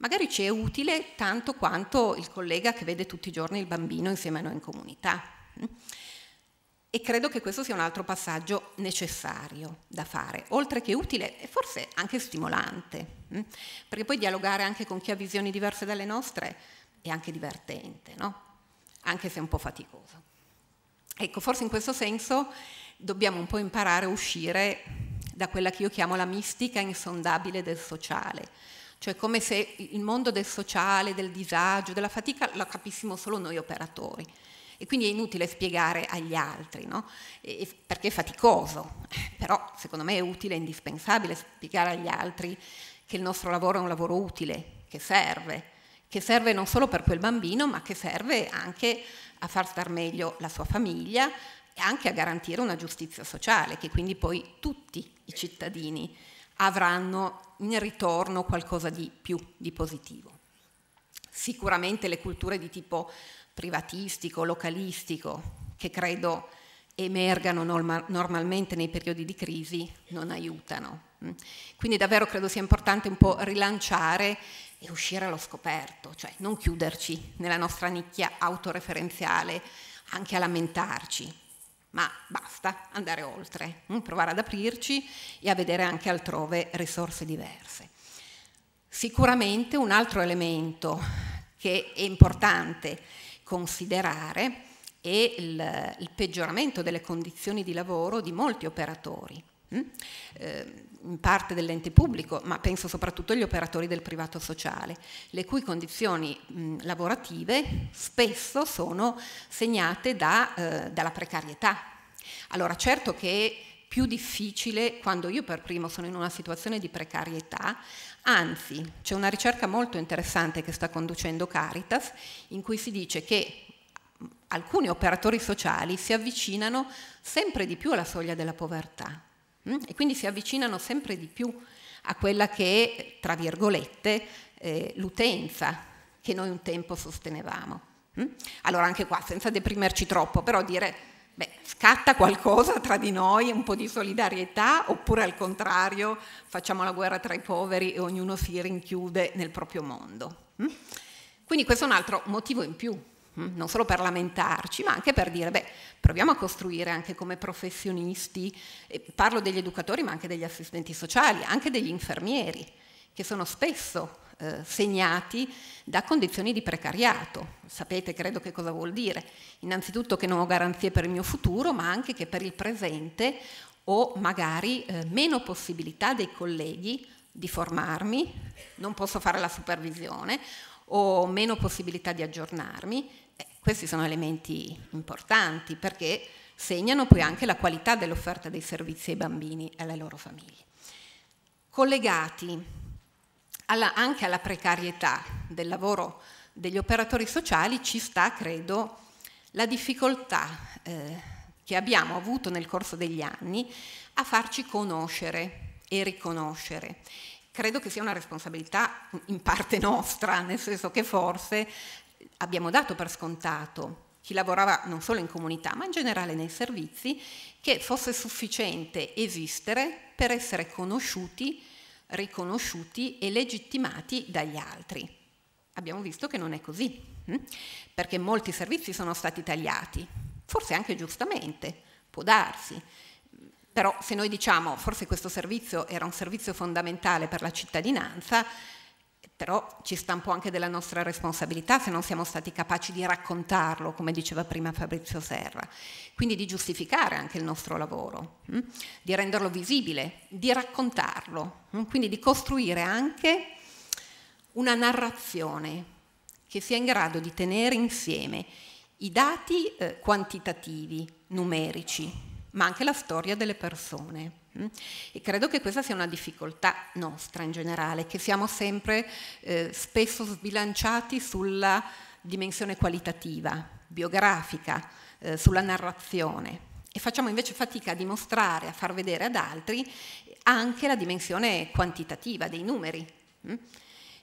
magari ci è utile tanto quanto il collega che vede tutti i giorni il bambino insieme a noi in comunità. E credo che questo sia un altro passaggio necessario da fare, oltre che utile e forse anche stimolante, perché poi dialogare anche con chi ha visioni diverse dalle nostre è anche divertente, no? anche se un po' faticoso. Ecco, forse in questo senso dobbiamo un po' imparare a uscire da quella che io chiamo la mistica insondabile del sociale, cioè come se il mondo del sociale, del disagio, della fatica lo capissimo solo noi operatori. E quindi è inutile spiegare agli altri, no? e, perché è faticoso, *laughs* però secondo me è utile e indispensabile spiegare agli altri che il nostro lavoro è un lavoro utile, che serve, che serve non solo per quel bambino, ma che serve anche a far star meglio la sua famiglia e anche a garantire una giustizia sociale, che quindi poi tutti i cittadini avranno in ritorno qualcosa di più di positivo. Sicuramente le culture di tipo privatistico, localistico, che credo emergano norma- normalmente nei periodi di crisi, non aiutano. Quindi davvero credo sia importante un po' rilanciare e uscire allo scoperto, cioè non chiuderci nella nostra nicchia autoreferenziale anche a lamentarci, ma basta andare oltre, hm? provare ad aprirci e a vedere anche altrove risorse diverse. Sicuramente un altro elemento che è importante considerare è il, il peggioramento delle condizioni di lavoro di molti operatori. Hm? Eh, parte dell'ente pubblico, ma penso soprattutto agli operatori del privato sociale, le cui condizioni mh, lavorative spesso sono segnate da, eh, dalla precarietà. Allora, certo che è più difficile quando io per primo sono in una situazione di precarietà, anzi c'è una ricerca molto interessante che sta conducendo Caritas in cui si dice che alcuni operatori sociali si avvicinano sempre di più alla soglia della povertà Mm? E quindi si avvicinano sempre di più a quella che è, tra virgolette, eh, l'utenza che noi un tempo sostenevamo. Mm? Allora anche qua, senza deprimerci troppo, però dire, beh, scatta qualcosa tra di noi, un po' di solidarietà, oppure al contrario facciamo la guerra tra i poveri e ognuno si rinchiude nel proprio mondo. Mm? Quindi questo è un altro motivo in più Mm, non solo per lamentarci, ma anche per dire, beh, proviamo a costruire anche come professionisti, parlo degli educatori ma anche degli assistenti sociali, anche degli infermieri, che sono spesso eh, segnati da condizioni di precariato. Sapete, credo che cosa vuol dire. Innanzitutto che non ho garanzie per il mio futuro, ma anche che per il presente ho magari eh, meno possibilità dei colleghi di formarmi, non posso fare la supervisione, ho meno possibilità di aggiornarmi questi sono elementi importanti perché segnano poi anche la qualità dell'offerta dei servizi ai bambini e alle loro famiglie. Collegati alla, anche alla precarietà del lavoro degli operatori sociali ci sta, credo, la difficoltà eh, che abbiamo avuto nel corso degli anni a farci conoscere e riconoscere. Credo che sia una responsabilità in parte nostra, nel senso che forse abbiamo dato per scontato chi lavorava non solo in comunità, ma in generale nei servizi, che fosse sufficiente esistere per essere conosciuti, riconosciuti e legittimati dagli altri. Abbiamo visto che non è così, hm? perché molti servizi sono stati tagliati, forse anche giustamente, può darsi, però se noi diciamo forse questo servizio era un servizio fondamentale per la cittadinanza, però ci sta un po' anche della nostra responsabilità se non siamo stati capaci di raccontarlo, come diceva prima Fabrizio Serra, quindi di giustificare anche il nostro lavoro, hm? di renderlo visibile, di raccontarlo, hm? quindi di costruire anche una narrazione che sia in grado di tenere insieme i dati eh, quantitativi, numerici, ma anche la storia delle persone. Mm? E credo che questa sia una difficoltà nostra in generale, che siamo sempre eh, spesso sbilanciati sulla dimensione qualitativa, biografica, eh, sulla narrazione e facciamo invece fatica a dimostrare, a far vedere ad altri anche la dimensione quantitativa dei numeri. Mm?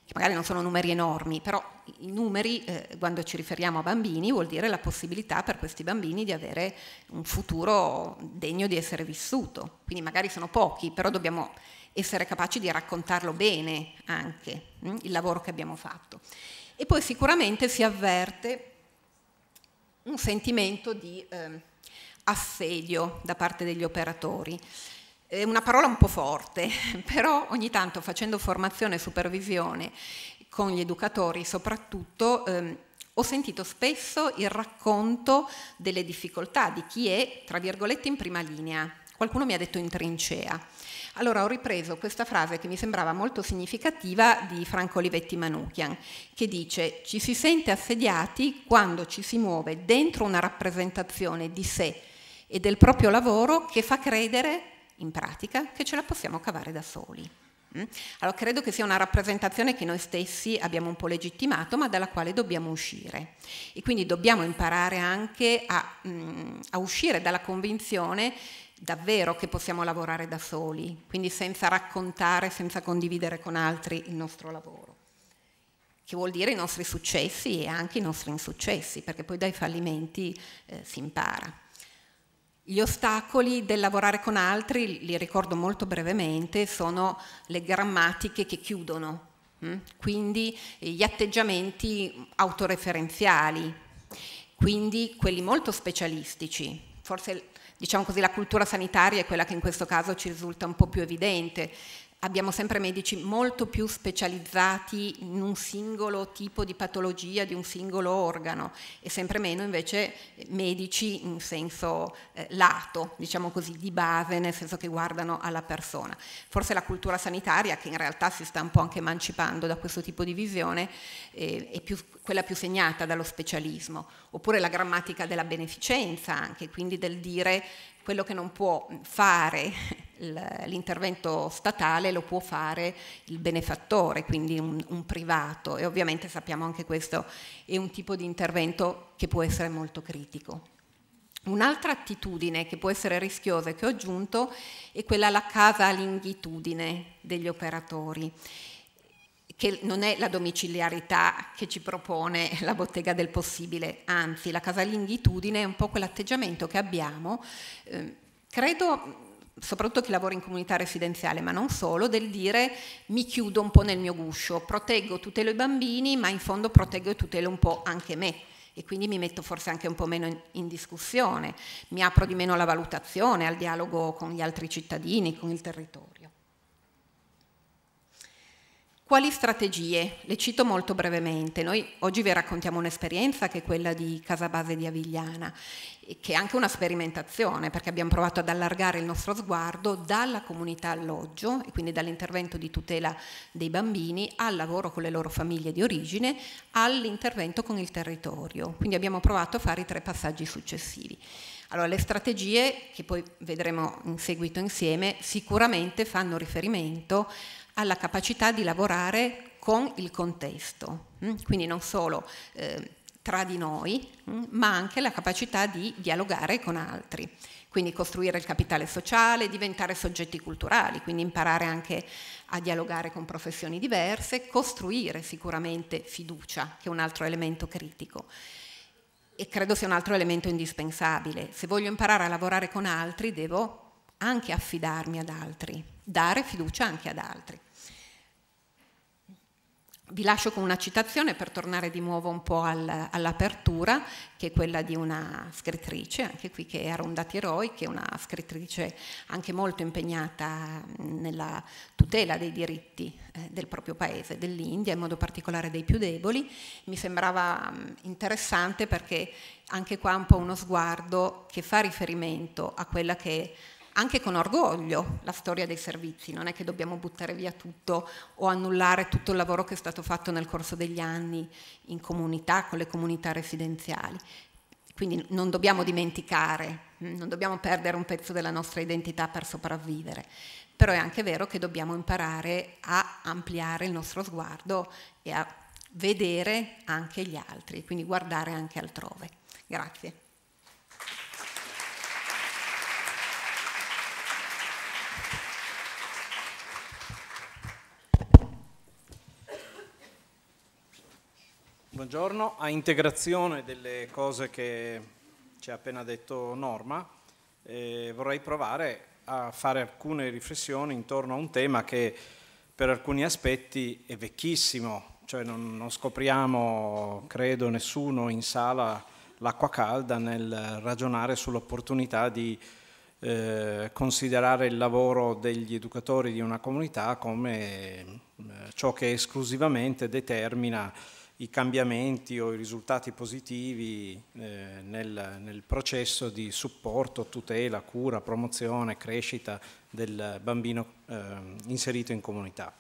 Che magari non sono numeri enormi, però i numeri, eh, quando ci riferiamo a bambini, vuol dire la possibilità per questi bambini di avere un futuro degno di essere vissuto. Quindi magari sono pochi, però dobbiamo essere capaci di raccontarlo bene anche, hm, il lavoro che abbiamo fatto. E poi sicuramente si avverte un sentimento di eh, assedio da parte degli operatori. È una parola un po' forte, *laughs* però ogni tanto facendo formazione e supervisione con gli educatori soprattutto ehm, ho sentito spesso il racconto delle difficoltà di chi è, tra virgolette, in prima linea. Qualcuno mi ha detto in trincea. Allora ho ripreso questa frase che mi sembrava molto significativa di Franco Olivetti Manuchian, che dice ci si sente assediati quando ci si muove dentro una rappresentazione di sé e del proprio lavoro che fa credere in pratica che ce la possiamo cavare da soli. Mm? Allora credo che sia una rappresentazione che noi stessi abbiamo un po' legittimato, ma dalla quale dobbiamo uscire. E quindi dobbiamo imparare anche a, mm, a uscire dalla convinzione davvero che possiamo lavorare da soli, quindi senza raccontare, senza condividere con altri il nostro lavoro che vuol dire i nostri successi e anche i nostri insuccessi, perché poi dai fallimenti eh, si impara. Gli ostacoli del lavorare con altri, li ricordo molto brevemente, sono le grammatiche che chiudono, hm? quindi gli atteggiamenti autoreferenziali, quindi quelli molto specialistici. Forse diciamo così la cultura sanitaria è quella che in questo caso ci risulta un po' più evidente, abbiamo sempre medici molto più specializzati in un singolo tipo di patologia, di un singolo organo e sempre meno invece medici in senso eh, lato, diciamo così, di base, nel senso che guardano alla persona. Forse la cultura sanitaria, che in realtà si sta un po' anche emancipando da questo tipo di visione, eh, è più, quella più segnata dallo specialismo, oppure la grammatica della beneficenza anche, quindi del dire quello che non può fare l'intervento statale lo può fare il benefattore, quindi un, un, privato e ovviamente sappiamo anche questo è un tipo di intervento che può essere molto critico. Un'altra attitudine che può essere rischiosa e che ho aggiunto è quella alla casalingitudine degli operatori che non è la domiciliarità che ci propone la bottega del possibile, anzi la casalingitudine è un po' quell'atteggiamento che abbiamo, eh, credo soprattutto chi lavora in comunità residenziale, ma non solo, del dire mi chiudo un po' nel mio guscio, proteggo, tutelo i bambini, ma in fondo proteggo e tutelo un po' anche me e quindi mi metto forse anche un po' meno in, in discussione, mi apro di meno alla valutazione, al dialogo con gli altri cittadini, con il territorio. Quali strategie? Le cito molto brevemente. Noi oggi vi raccontiamo un'esperienza che è quella di Casa Base di Avigliana, che è anche una sperimentazione, perché abbiamo provato ad allargare il nostro sguardo dalla comunità alloggio, e quindi dall'intervento di tutela dei bambini, al lavoro con le loro famiglie di origine, all'intervento con il territorio. Quindi abbiamo provato a fare i tre passaggi successivi. Allora, le strategie, che poi vedremo in seguito insieme, sicuramente fanno riferimento alla capacità di lavorare con il contesto, mm? quindi non solo eh, tra di noi, mm? ma anche la capacità di dialogare con altri, quindi costruire il capitale sociale, diventare soggetti culturali, quindi imparare anche a dialogare con professioni diverse, costruire sicuramente fiducia, che è un altro elemento critico. E credo sia un altro elemento indispensabile. Se voglio imparare a lavorare con altri, devo anche affidarmi ad altri, dare fiducia anche ad altri. Vi lascio con una citazione per tornare di nuovo un po' al, all'apertura, che è quella di una scrittrice, anche qui che è Arundhati Eroi, che è una scrittrice anche molto impegnata nella tutela dei diritti eh, del proprio paese, dell'India, in modo particolare dei più deboli. Mi sembrava interessante perché anche qua un po' uno sguardo che fa riferimento a quella che è anche con orgoglio la storia dei servizi, non è che dobbiamo buttare via tutto o annullare tutto il lavoro che è stato fatto nel corso degli anni in comunità, con le comunità residenziali. Quindi non dobbiamo dimenticare, mm, non dobbiamo perdere un pezzo della nostra identità per sopravvivere, però è anche vero che dobbiamo imparare a ampliare il nostro sguardo e a vedere anche gli altri, quindi guardare anche altrove. Grazie. Buongiorno, a integrazione delle cose che ci ha appena detto Norma, eh, vorrei provare a fare alcune riflessioni intorno a un tema che per alcuni aspetti è vecchissimo, cioè non, non scopriamo, credo, nessuno in sala l'acqua calda nel ragionare sull'opportunità di eh, considerare il lavoro degli educatori di una comunità come eh, ciò che esclusivamente determina i cambiamenti o i risultati positivi eh, nel, nel, processo di supporto, tutela, cura, promozione, crescita del bambino eh, inserito in comunità.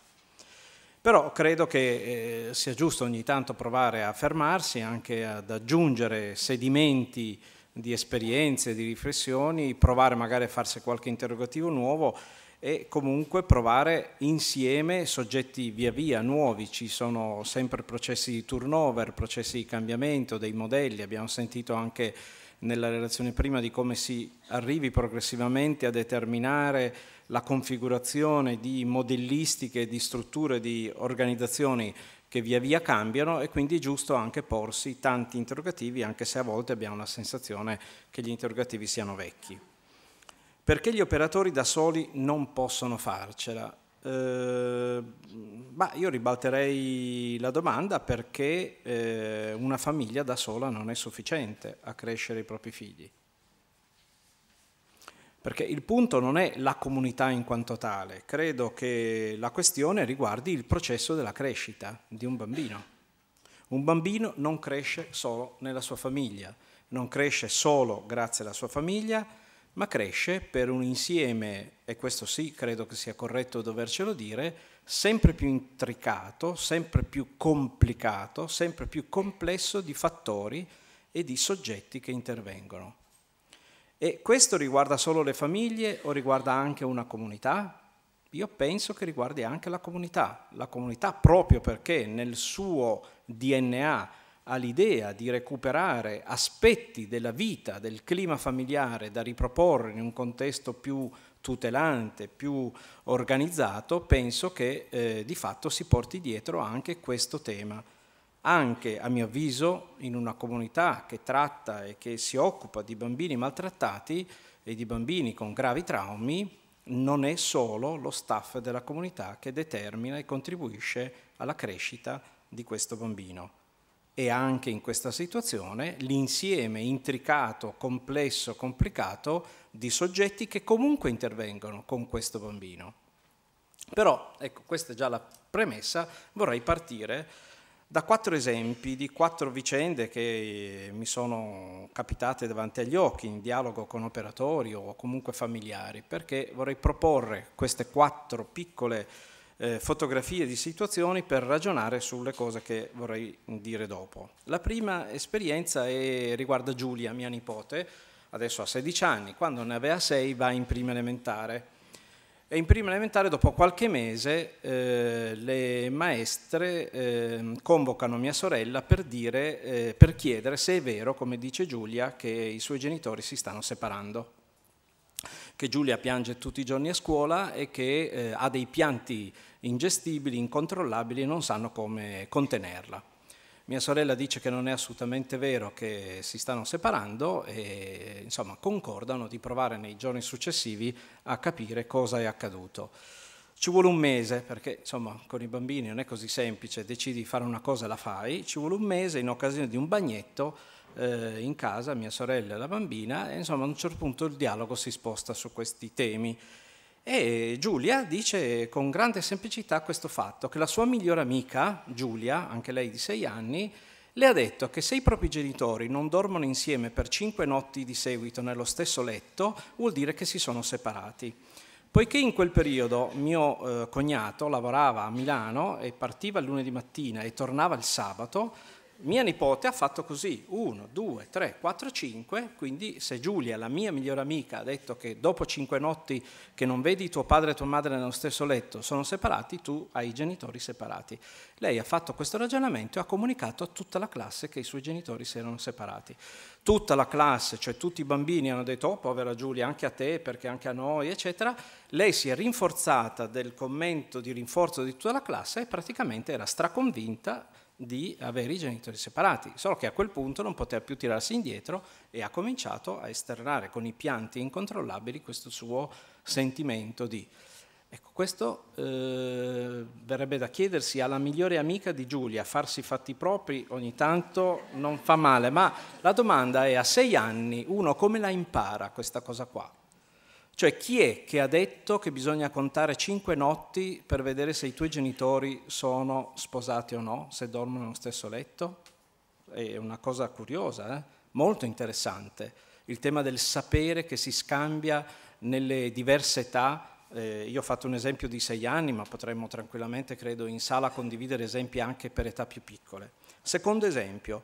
Però credo che eh, sia giusto ogni tanto provare a fermarsi, anche ad aggiungere sedimenti di esperienze, di riflessioni, provare magari a farsi qualche interrogativo nuovo e comunque provare insieme soggetti via via nuovi, ci sono sempre processi di turnover, processi di cambiamento dei modelli, abbiamo sentito anche nella relazione prima di come si arrivi progressivamente a determinare la configurazione di modellistiche, di strutture, di organizzazioni che via via cambiano e quindi è giusto anche porsi tanti interrogativi anche se a volte abbiamo la sensazione che gli interrogativi siano vecchi. Perché gli operatori da soli non possono farcela? Eh, bah, io ribalterei la domanda perché eh, una famiglia da sola non è sufficiente a crescere i propri figli. Perché il punto non è la comunità in quanto tale, credo che la questione riguardi il processo della crescita di un bambino. Un bambino non cresce solo nella sua famiglia, non cresce solo grazie alla sua famiglia, ma cresce per un insieme, e questo sì credo che sia corretto dovercelo dire, sempre più intricato, sempre più complicato, sempre più complesso di fattori e di soggetti che intervengono. E questo riguarda solo le famiglie o riguarda anche una comunità? Io penso che riguardi anche la comunità, la comunità proprio perché nel suo DNA all'idea di recuperare aspetti della vita, del clima familiare da riproporre in un contesto più tutelante, più organizzato, penso che eh, di fatto si porti dietro anche questo tema. Anche, a mio avviso, in una comunità che tratta e che si occupa di bambini maltrattati e di bambini con gravi traumi, non è solo lo staff della comunità che determina e contribuisce alla crescita di questo bambino e anche in questa situazione l'insieme intricato, complesso, complicato di soggetti che comunque intervengono con questo bambino. Però, ecco, questa è già la premessa, vorrei partire da quattro esempi di quattro vicende che mi sono capitate davanti agli occhi in dialogo con operatori o comunque familiari, perché vorrei proporre queste quattro piccole eh, fotografie di situazioni per ragionare sulle cose che vorrei dire dopo. La prima esperienza è, riguarda Giulia, mia nipote, adesso ha 16 anni, quando ne aveva 6 va in prima elementare. E in prima elementare, dopo qualche mese, eh, le maestre eh, convocano mia sorella per, dire, eh, per chiedere se è vero, come dice Giulia, che i suoi genitori si stanno separando che Giulia piange tutti i giorni a scuola e che eh, ha dei pianti ingestibili, incontrollabili e non sanno come contenerla. Mia sorella dice che non è assolutamente vero che si stanno separando e insomma concordano di provare nei giorni successivi a capire cosa è accaduto. Ci vuole un mese perché insomma con i bambini non è così semplice, decidi di fare una cosa e la fai, ci vuole un mese in occasione di un bagnetto eh, in casa, mia sorella e la bambina, e insomma a un certo punto il dialogo si sposta su questi temi. E Giulia dice con grande semplicità questo fatto, che la sua migliore amica, Giulia, anche lei di sei anni, le ha detto che se i propri genitori non dormono insieme per cinque notti di seguito nello stesso letto, vuol dire che si sono separati. Poiché in quel periodo mio eh, cognato lavorava a Milano e partiva il lunedì mattina e tornava il sabato, mia nipote ha fatto così, 1, 2, 3, 4, 5, quindi se Giulia, la mia migliore amica, ha detto che dopo cinque notti che non vedi tuo padre e tua madre nello stesso letto sono separati, tu hai i genitori separati. Lei ha fatto questo ragionamento e ha comunicato a tutta la classe che i suoi genitori si erano separati. Tutta la classe, cioè tutti i bambini hanno detto, oh povera Giulia, anche a te, perché anche a noi, eccetera. Lei si è rinforzata del commento di rinforzo di tutta la classe e praticamente era straconvinta di avere i genitori separati, solo che a quel punto non poteva più tirarsi indietro e ha cominciato a esternare con i pianti incontrollabili questo suo sentimento di... Ecco, questo eh, verrebbe da chiedersi alla migliore amica di Giulia, farsi fatti propri ogni tanto non fa male, ma la domanda è a sei anni uno come la impara questa cosa qua? Cioè chi è che ha detto che bisogna contare cinque notti per vedere se i tuoi genitori sono sposati o no, se dormono nello stesso letto? È una cosa curiosa, eh? molto interessante. Il tema del sapere che si scambia nelle diverse età. Eh, io ho fatto un esempio di sei anni, ma potremmo tranquillamente, credo, in sala condividere esempi anche per età più piccole. Secondo esempio,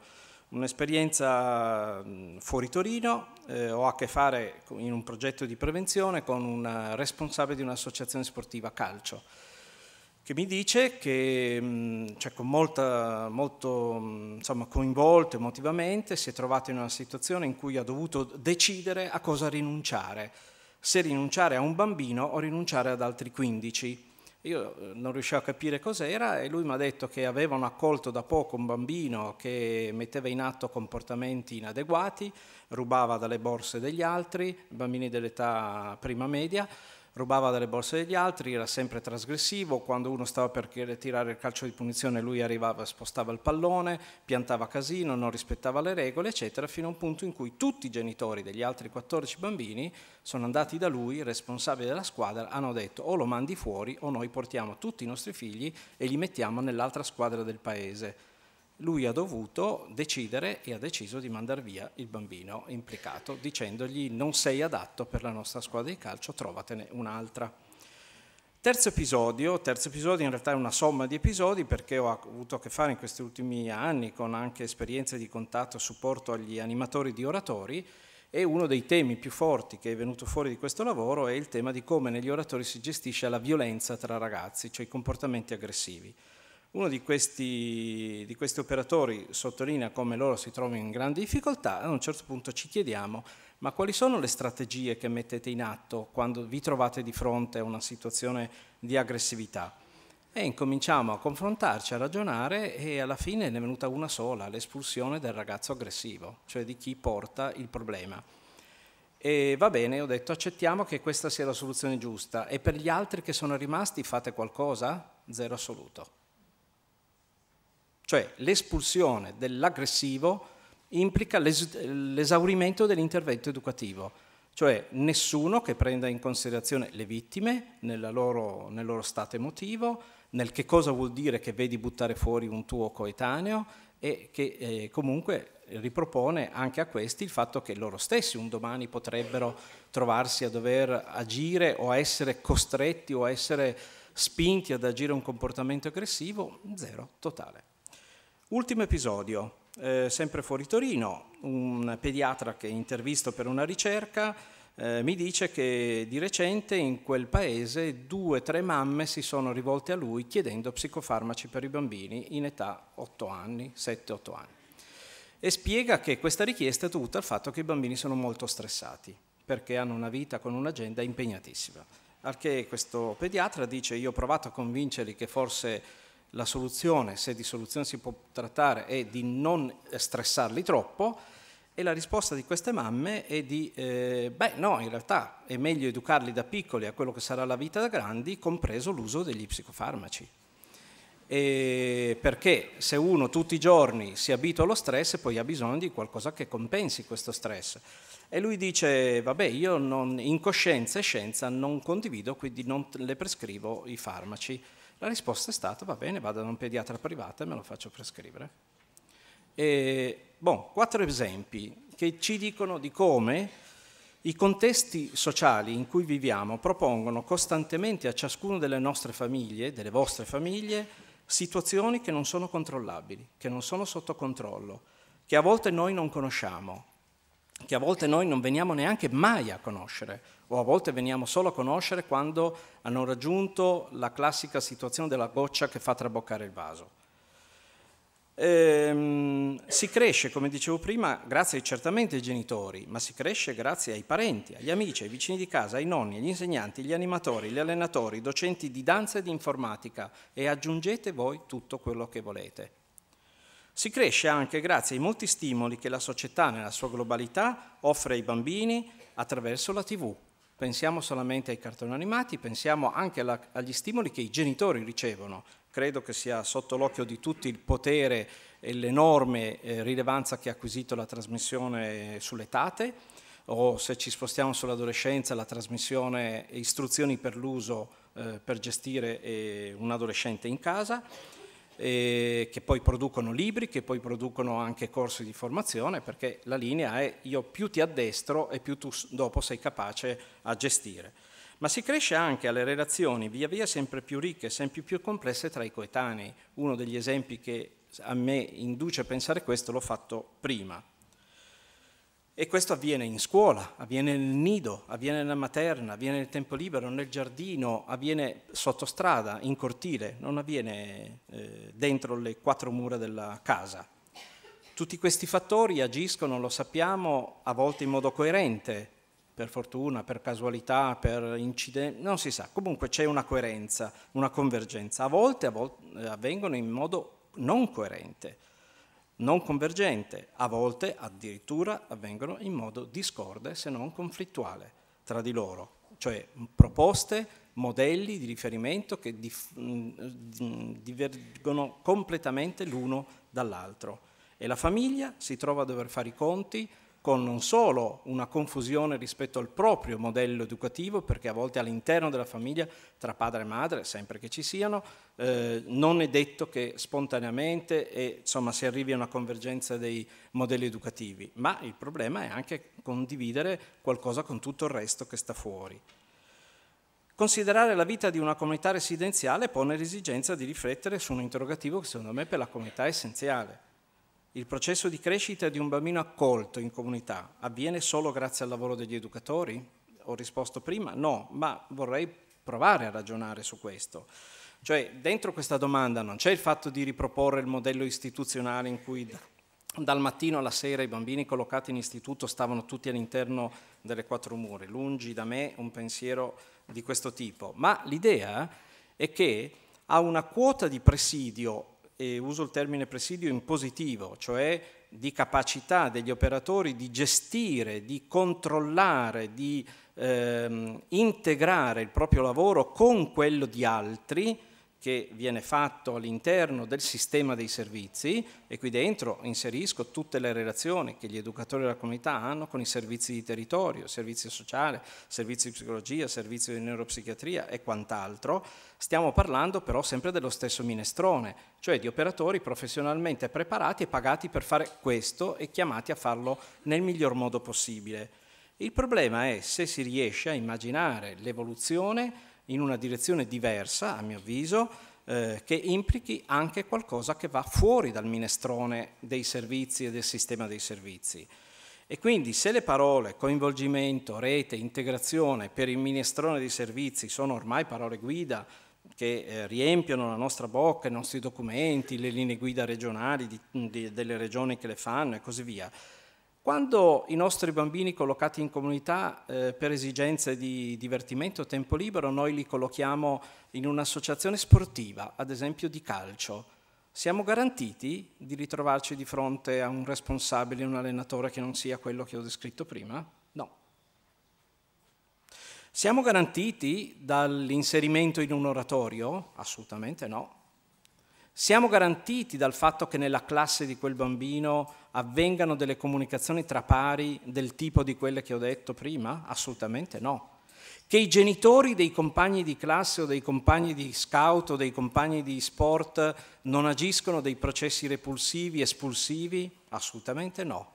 un'esperienza fuori Torino, eh, ho a che fare in un progetto di prevenzione con un responsabile di un'associazione sportiva calcio che mi dice che cioè, con molta, molto insomma, coinvolto emotivamente si è trovato in una situazione in cui ha dovuto decidere a cosa rinunciare, se rinunciare a un bambino o rinunciare ad altri 15 io eh, non riuscivo a capire cos'era e lui mi ha detto che avevano accolto da poco un bambino che metteva in atto comportamenti inadeguati, rubava dalle borse degli altri, bambini dell'età prima media, rubava dalle borse degli altri, era sempre trasgressivo, quando uno stava per tirare il calcio di punizione lui arrivava, spostava il pallone, piantava casino, non rispettava le regole, eccetera, fino a un punto in cui tutti i genitori degli altri 14 bambini sono andati da lui, responsabile della squadra, hanno detto o lo mandi fuori o noi portiamo tutti i nostri figli e li mettiamo nell'altra squadra del paese lui ha dovuto decidere e ha deciso di mandare via il bambino implicato, dicendogli non sei adatto per la nostra squadra di calcio, trovatene un'altra. Terzo episodio, terzo episodio in realtà è una somma di episodi perché ho avuto a che fare in questi ultimi anni con anche esperienze di contatto e supporto agli animatori di oratori e uno dei temi più forti che è venuto fuori di questo lavoro è il tema di come negli oratori si gestisce la violenza tra ragazzi, cioè i comportamenti aggressivi. Uno di questi, di questi, operatori sottolinea come loro si trovino in grandi difficoltà e a un certo punto ci chiediamo ma quali sono le strategie che mettete in atto quando vi trovate di fronte a una situazione di aggressività? E incominciamo a confrontarci, a ragionare e alla fine ne è venuta una sola, l'espulsione del ragazzo aggressivo, cioè di chi porta il problema. E va bene, ho detto accettiamo che questa sia la soluzione giusta e per gli altri che sono rimasti fate qualcosa? Zero assoluto. Cioè l'espulsione dell'aggressivo implica l'es- l'esaurimento dell'intervento educativo, cioè nessuno che prenda in considerazione le vittime loro, nel loro stato emotivo, nel che cosa vuol dire che vedi buttare fuori un tuo coetaneo e che eh, comunque ripropone anche a questi il fatto che loro stessi un domani potrebbero trovarsi a dover agire o a essere costretti o a essere spinti ad agire un comportamento aggressivo, zero, totale. Ultimo episodio, eh, sempre fuori Torino, un pediatra che intervisto per una ricerca eh, mi dice che di recente in quel paese due o tre mamme si sono rivolte a lui chiedendo psicofarmaci per i bambini in età 8 anni, 7-8 anni. E spiega che questa richiesta è dovuta al fatto che i bambini sono molto stressati, perché hanno una vita con un'agenda impegnatissima. Al che questo pediatra dice io ho provato a convincerli che forse la soluzione, se di soluzione si può trattare, è di non stressarli troppo e la risposta di queste mamme è di, eh, beh no, in realtà è meglio educarli da piccoli a quello che sarà la vita da grandi, compreso l'uso degli psicofarmaci. E perché se uno tutti i giorni si abitua allo stress, poi ha bisogno di qualcosa che compensi questo stress. E lui dice, vabbè, io non, in coscienza e scienza non condivido, quindi non le prescrivo i farmaci. La risposta è stata, va bene, vado da un pediatra privato e me lo faccio prescrivere. E, bon, quattro esempi che ci dicono di come i contesti sociali in cui viviamo propongono costantemente a ciascuno delle nostre famiglie, delle vostre famiglie, situazioni che non sono controllabili, che non sono sotto controllo, che a volte noi non conosciamo, che a volte noi non veniamo neanche mai a conoscere o a volte veniamo solo a conoscere quando hanno raggiunto la classica situazione della goccia che fa traboccare il vaso. Ehm, si cresce, come dicevo prima, grazie certamente ai genitori, ma si cresce grazie ai parenti, agli amici, ai vicini di casa, ai nonni, agli insegnanti, agli animatori, agli allenatori, ai docenti di danza e di informatica e aggiungete voi tutto quello che volete. Si cresce anche grazie ai molti stimoli che la società nella sua globalità offre ai bambini attraverso la TV, pensiamo solamente ai cartoni animati, pensiamo anche alla, agli stimoli che i genitori ricevono. Credo che sia sotto l'occhio di tutti il potere e l'enorme eh, rilevanza che ha acquisito la trasmissione sulle tate, o se ci spostiamo sull'adolescenza, la trasmissione istruzioni per l'uso eh, per gestire eh, un adolescente in casa eh, che poi producono libri, che poi producono anche corsi di formazione, perché la linea è io più ti addestro e più tu dopo sei capace a gestire. Ma si cresce anche alle relazioni via via sempre più ricche, sempre più complesse tra i coetanei. Uno degli esempi che a me induce a pensare questo l'ho fatto prima. E questo avviene in scuola, avviene nel nido, avviene nella materna, avviene nel tempo libero, nel giardino, avviene sotto strada, in cortile, non avviene eh, dentro le quattro mura della casa. Tutti questi fattori agiscono, lo sappiamo, a volte in modo coerente, per fortuna, per casualità, per incidente, non si sa. Comunque c'è una coerenza, una convergenza. A volte, a volte avvengono in modo non coerente non convergente, a volte addirittura avvengono in modo discorde se non conflittuale tra di loro, cioè proposte, modelli di riferimento che divergono completamente l'uno dall'altro. E la famiglia si trova a dover fare i conti con non solo una confusione rispetto al proprio modello educativo, perché a volte all'interno della famiglia, tra padre e madre, sempre che ci siano, eh, non è detto che spontaneamente e, insomma, si arrivi a una convergenza dei modelli educativi, ma il problema è anche condividere qualcosa con tutto il resto che sta fuori. Considerare la vita di una comunità residenziale pone l'esigenza di riflettere su un interrogativo che secondo me per la comunità è essenziale il processo di crescita di un bambino accolto in comunità avviene solo grazie al lavoro degli educatori? Ho risposto prima no, ma vorrei provare a ragionare su questo. Cioè, dentro questa domanda non c'è il fatto di riproporre il modello istituzionale in cui dal mattino alla sera i bambini collocati in istituto stavano tutti all'interno delle quattro mura. Lungi da me un pensiero di questo tipo. Ma l'idea è che a una quota di presidio e uso il termine presidio in positivo, cioè di capacità degli operatori di gestire, di controllare, di ehm, integrare il proprio lavoro con quello di altri, che viene fatto all'interno del sistema dei servizi e qui dentro inserisco tutte le relazioni che gli educatori della comunità hanno con i servizi di territorio, servizi sociali, servizi di psicologia, servizi di neuropsichiatria e quant'altro, stiamo parlando però sempre dello stesso minestrone, cioè di operatori professionalmente preparati e pagati per fare questo e chiamati a farlo nel miglior modo possibile. Il problema è se si riesce a immaginare l'evoluzione in una direzione diversa, a mio avviso, eh, che implichi anche qualcosa che va fuori dal minestrone dei servizi e del sistema dei servizi. E quindi se le parole coinvolgimento, rete, integrazione per il minestrone dei servizi sono ormai parole guida che eh, riempiono la nostra bocca, i nostri documenti, le linee guida regionali di, di, delle regioni che le fanno e così via, quando i nostri bambini collocati in comunità eh, per esigenze di divertimento o tempo libero, noi li collochiamo in un'associazione sportiva, ad esempio di calcio, siamo garantiti di ritrovarci di fronte a un responsabile, un allenatore che non sia quello che ho descritto prima? No. Siamo garantiti dall'inserimento in un oratorio? Assolutamente no. Siamo garantiti dal fatto che nella classe di quel bambino avvengano delle comunicazioni tra pari del tipo di quelle che ho detto prima? Assolutamente no. Che i genitori dei compagni di classe o dei compagni di scout o dei compagni di sport non agiscono dei processi repulsivi, espulsivi? Assolutamente no.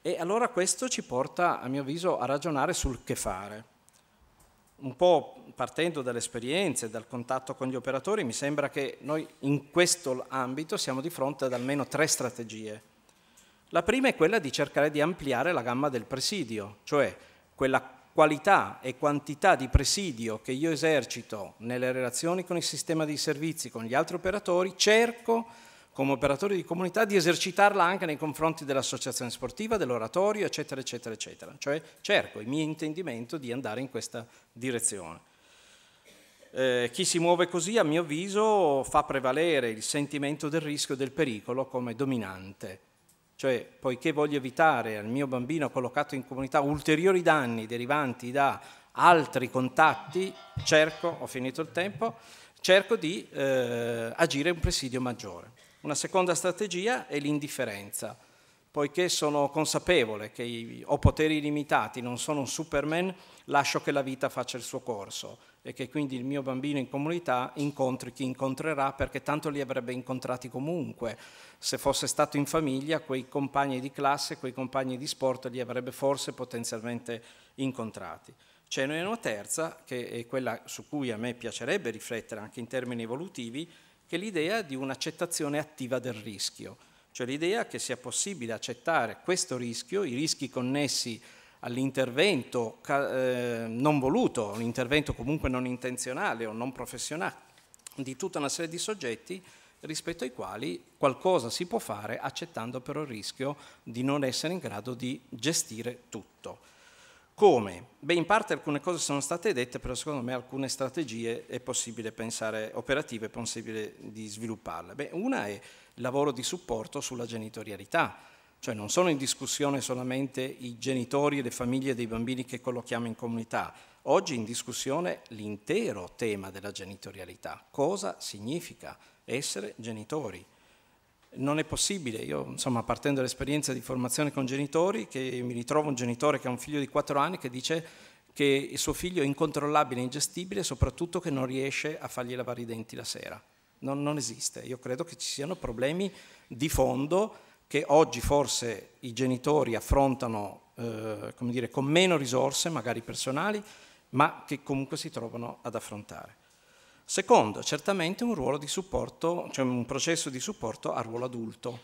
E allora questo ci porta, a mio avviso, a ragionare sul che fare un po' partendo dalle esperienze, dal contatto con gli operatori, mi sembra che noi in questo ambito siamo di fronte ad almeno tre strategie. La prima è quella di cercare di ampliare la gamma del presidio, cioè quella qualità e quantità di presidio che io esercito nelle relazioni con il sistema di servizi, con gli altri operatori, cerco come operatore di comunità di esercitarla anche nei confronti dell'associazione sportiva, dell'oratorio, eccetera, eccetera, eccetera. Cioè cerco il mio intendimento di andare in questa direzione. Eh, chi si muove così, a mio avviso, fa prevalere il sentimento del rischio e del pericolo come dominante. Cioè, poiché voglio evitare al mio bambino collocato in comunità ulteriori danni derivanti da altri contatti, cerco, ho finito il tempo, cerco di eh, agire un presidio maggiore. Una seconda strategia è l'indifferenza, poiché sono consapevole che ho poteri limitati, non sono un superman, lascio che la vita faccia il suo corso e che quindi il mio bambino in comunità incontri chi incontrerà perché tanto li avrebbe incontrati comunque. Se fosse stato in famiglia, quei compagni di classe, quei compagni di sport li avrebbe forse potenzialmente incontrati. C'è una terza, che è quella su cui a me piacerebbe riflettere anche in termini evolutivi, che è l'idea di un'accettazione attiva del rischio, cioè l'idea che sia possibile accettare questo rischio, i rischi connessi all'intervento eh, non voluto, un intervento comunque non intenzionale o non professionale di tutta una serie di soggetti rispetto ai quali qualcosa si può fare accettando però il rischio di non essere in grado di gestire tutto. Come? Beh, in parte alcune cose sono state dette, però secondo me alcune strategie è possibile pensare, operative è possibile di svilupparle. Beh, una è il lavoro di supporto sulla genitorialità, cioè non sono in discussione solamente i genitori e le famiglie dei bambini che collochiamo in comunità, oggi in discussione l'intero tema della genitorialità. Cosa significa essere genitori? non è possibile. Io, insomma, partendo dall'esperienza di formazione con genitori, che mi ritrovo un genitore che ha un figlio di 4 anni che dice che il suo figlio è incontrollabile, ingestibile soprattutto che non riesce a fargli lavare i denti la sera. Non, non esiste. Io credo che ci siano problemi di fondo che oggi forse i genitori affrontano eh, dire, con meno risorse, magari personali, ma che comunque si trovano ad affrontare. Secondo, certamente un ruolo di supporto, cioè un processo di supporto a ruolo adulto.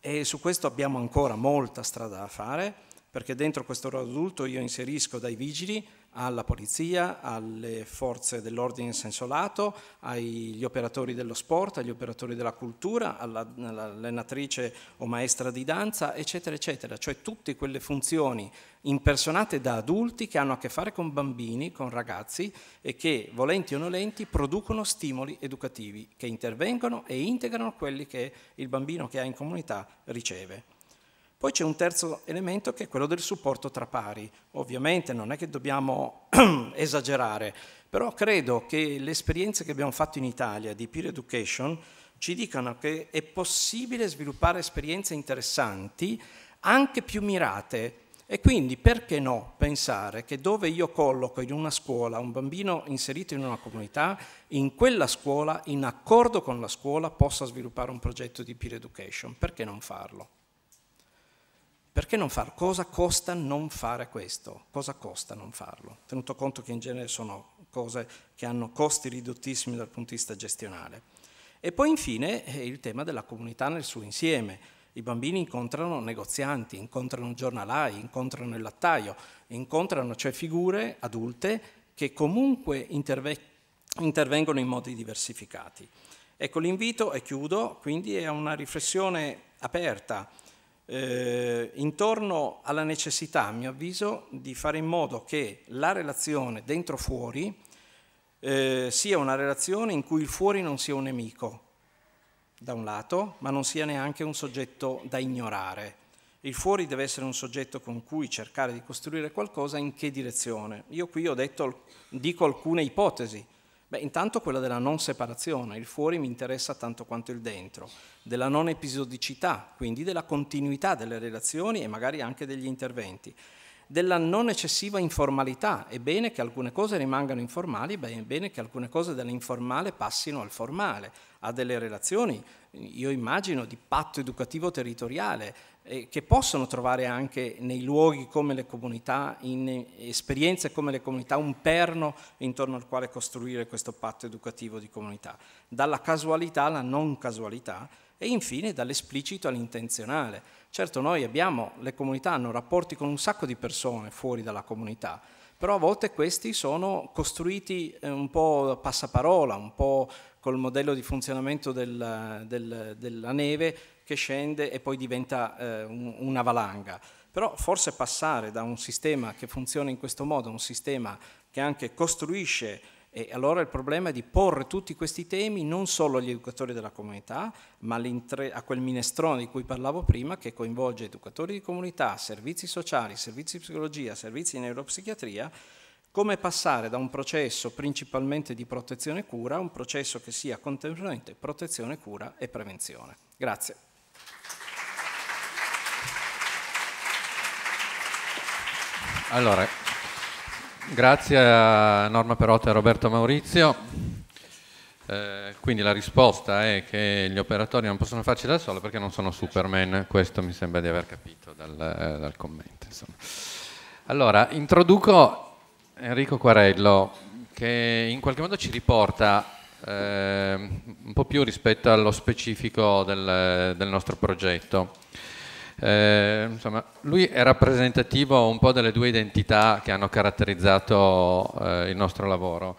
E su questo abbiamo ancora molta strada da fare, perché dentro questo ruolo adulto io inserisco dai vigili alla polizia, alle forze dell'ordine in senso lato, agli operatori dello sport, agli operatori della cultura, all'allenatrice o maestra di danza, eccetera, eccetera. Cioè tutte quelle funzioni impersonate da adulti che hanno a che fare con bambini, con ragazzi e che, volenti o nolenti, producono stimoli educativi che intervengono e integrano quelli che il bambino che ha in comunità riceve. Poi c'è un terzo elemento che è quello del supporto tra pari. Ovviamente non è che dobbiamo *clears throat* esagerare, Però credo che le esperienze che abbiamo fatto in Italia di peer education ci dicano che è possibile sviluppare esperienze interessanti, anche più mirate, e quindi perché no pensare che dove io colloco in una scuola un bambino inserito in una comunità, in quella scuola, in accordo con la scuola, possa sviluppare un progetto di peer education? Perché non farlo? Perché non farlo? Cosa costa non fare questo? Cosa costa non farlo? Tenuto conto che in genere sono cose che hanno costi ridottissimi dal punto di vista gestionale. E poi infine eh, il tema della comunità nel suo insieme i bambini incontrano negozianti, incontrano giornalai, incontrano il lattaio, incontrano cioè figure adulte che comunque interve- intervengono in modi diversificati. Ecco, l'invito, e chiudo, quindi è una riflessione aperta eh, intorno alla necessità, a mio avviso, di fare in modo che la relazione dentro-fuori eh, sia una relazione in cui il fuori non sia un nemico, da un lato, ma non sia neanche un soggetto da ignorare. Il fuori deve essere un soggetto con cui cercare di costruire qualcosa in che direzione? Io qui ho detto, dico alcune ipotesi. Beh, intanto quella della non separazione, il fuori mi interessa tanto quanto il dentro, della non episodicità, quindi della continuità delle relazioni e magari anche degli interventi della non eccessiva informalità. È bene che alcune cose rimangano informali, è bene che alcune cose dall'informale passino al formale, a delle relazioni, io immagino, di patto educativo territoriale, che possono trovare anche nei luoghi come le comunità, in esperienze come le comunità, un perno intorno al quale costruire questo patto educativo di comunità, dalla casualità alla non casualità e infine dall'esplicito all'intenzionale. Certo noi abbiamo, le comunità hanno rapporti con un sacco di persone fuori dalla comunità, però a volte questi sono costruiti eh, un po' passaparola, un po' col modello di funzionamento del, del, della neve che scende e poi diventa eh, un, una valanga. Però forse passare da un sistema che funziona in questo modo a un sistema che anche costruisce e allora il problema è di porre tutti questi temi non solo agli educatori della comunità, ma a quel minestrone di cui parlavo prima che coinvolge educatori di comunità, servizi sociali, servizi di psicologia, servizi di neuropsichiatria, come passare da un processo principalmente di protezione e cura a un processo che sia contemporaneamente protezione, cura e prevenzione. Grazie. Allora, Grazie a Norma Perotta e a Roberto Maurizio. Eh, quindi la risposta è che gli operatori non possono farci da solo perché non sono Superman, questo mi sembra di aver capito dal, eh, dal commento. Insomma. Allora, introduco Enrico Quarello che in qualche modo ci riporta eh, un po' più rispetto allo specifico del, del nostro progetto. Eh, insomma, lui è rappresentativo un po' delle due identità che hanno caratterizzato eh, il nostro lavoro.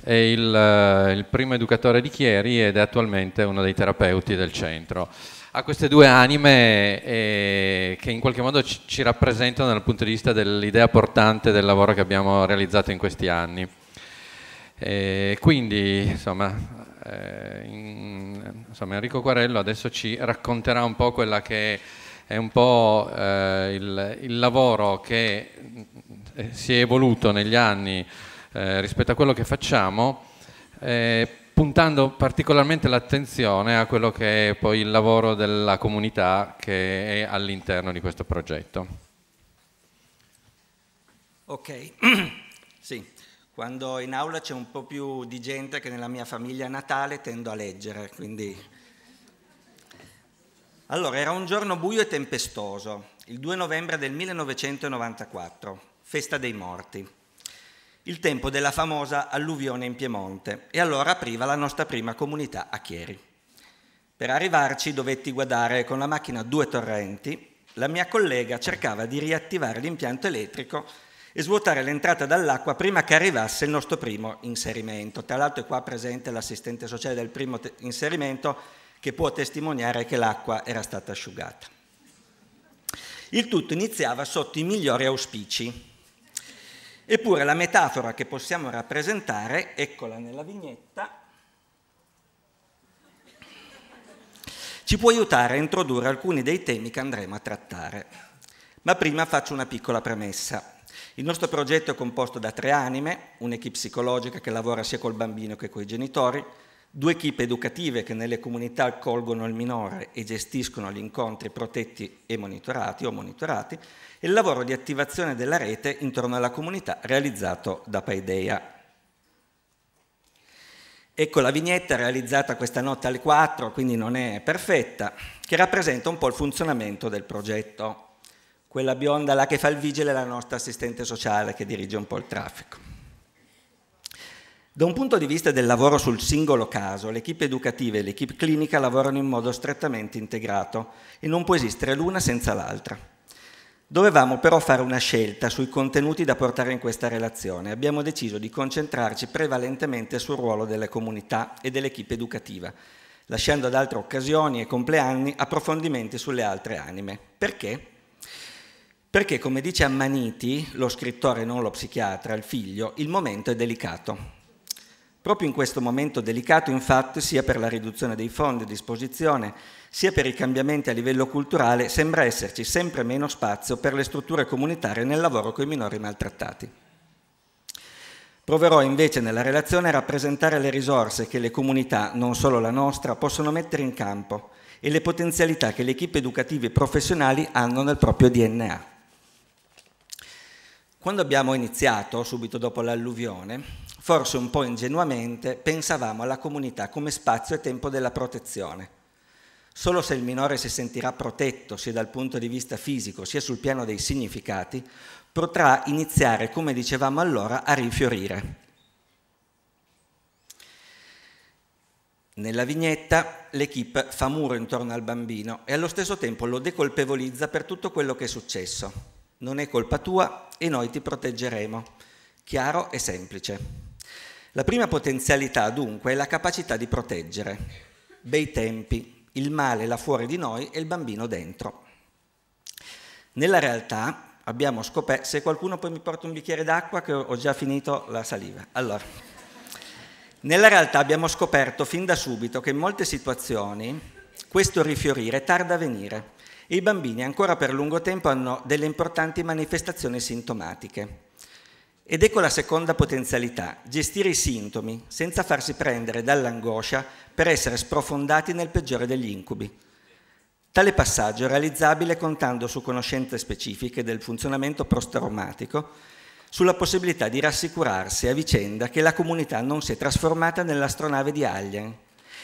È il, eh, il, primo educatore di Chieri ed è attualmente uno dei terapeuti del centro. Ha queste due anime eh, che in qualche modo ci, ci, rappresentano dal punto di vista dell'idea portante del lavoro che abbiamo realizzato in questi anni. E quindi, insomma, eh, in, insomma, Enrico Quarello adesso ci racconterà un po' quella che è un po' eh, il, il, lavoro che eh, si è evoluto negli anni eh, rispetto a quello che facciamo, eh, puntando particolarmente l'attenzione a quello che è poi il lavoro della comunità che è all'interno di questo progetto. Ok, *clears throat* sì, quando in aula c'è un po' più di gente che nella mia famiglia natale tendo a leggere, quindi. Allora, era un giorno buio e tempestoso, il 2 novembre del 1994, festa dei morti, il tempo della famosa alluvione in Piemonte e allora apriva la nostra prima comunità a Chieri. Per arrivarci dovetti guardare con la macchina due torrenti, la mia collega cercava di riattivare l'impianto elettrico e svuotare l'entrata dall'acqua prima che arrivasse il nostro primo inserimento. Tra l'altro è qua presente l'assistente sociale del primo inserimento che può testimoniare che l'acqua era stata asciugata. Il tutto iniziava sotto i migliori auspici. Eppure la metafora che possiamo rappresentare, eccola nella vignetta, ci può aiutare a introdurre alcuni dei temi che andremo a trattare. Ma prima faccio una piccola premessa. Il nostro progetto è composto da tre anime, un'equipe psicologica che lavora sia col bambino che con i genitori, due equipe educative che nelle comunità accolgono il minore e gestiscono gli incontri protetti e monitorati o monitorati, e il lavoro di attivazione della rete intorno alla comunità realizzato da Paideia. Ecco la vignetta realizzata questa notte alle 4, quindi non è perfetta, che rappresenta un po' il funzionamento del progetto. Quella bionda là che fa il vigile è la nostra assistente sociale che dirige un po' il traffico. Da un punto di vista del lavoro sul singolo caso, l'equipe educativa e l'equipe clinica lavorano in modo strettamente integrato e non può esistere l'una senza l'altra. Dovevamo però fare una scelta sui contenuti da portare in questa relazione. Abbiamo deciso di concentrarci prevalentemente sul ruolo delle comunità e dell'equipe educativa, lasciando ad altre occasioni e compleanni approfondimenti sulle altre anime. Perché? Perché, come dice Ammaniti, lo scrittore non lo psichiatra, il figlio, il momento è delicato. Proprio in questo momento delicato, infatti, sia per la riduzione dei fondi a disposizione, sia per i cambiamenti a livello culturale, sembra esserci sempre meno spazio per le strutture comunitarie nel lavoro con i minori maltrattati. Proverò invece nella relazione a rappresentare le risorse che le comunità, non solo la nostra, possono mettere in campo e le potenzialità che le equipe educative e professionali hanno nel proprio DNA. Quando abbiamo iniziato, subito dopo l'alluvione, forse un po' ingenuamente, pensavamo alla comunità come spazio e tempo della protezione. Solo se il minore si sentirà protetto sia dal punto di vista fisico sia sul piano dei significati, potrà iniziare, come dicevamo allora, a rifiorire. Nella vignetta l'equipe fa muro intorno al bambino e allo stesso tempo lo decolpevolizza per tutto quello che è successo. Non è colpa tua e noi ti proteggeremo. Chiaro e semplice. La prima potenzialità dunque è la capacità di proteggere. Bei tempi, il male là fuori di noi e il bambino dentro. Nella realtà abbiamo scoperto, se qualcuno poi mi porta un bicchiere d'acqua che ho già finito la saliva. Allora, nella realtà abbiamo scoperto fin da subito che in molte situazioni questo rifiorire tarda a venire e i bambini ancora per lungo tempo hanno delle importanti manifestazioni sintomatiche. Ed ecco la seconda potenzialità, gestire i sintomi senza farsi prendere dall'angoscia per essere sprofondati nel peggiore degli incubi. Tale passaggio è realizzabile contando su conoscenze specifiche del funzionamento post-traumatico, sulla possibilità di rassicurarsi a vicenda che la comunità non si è trasformata nell'astronave di Alien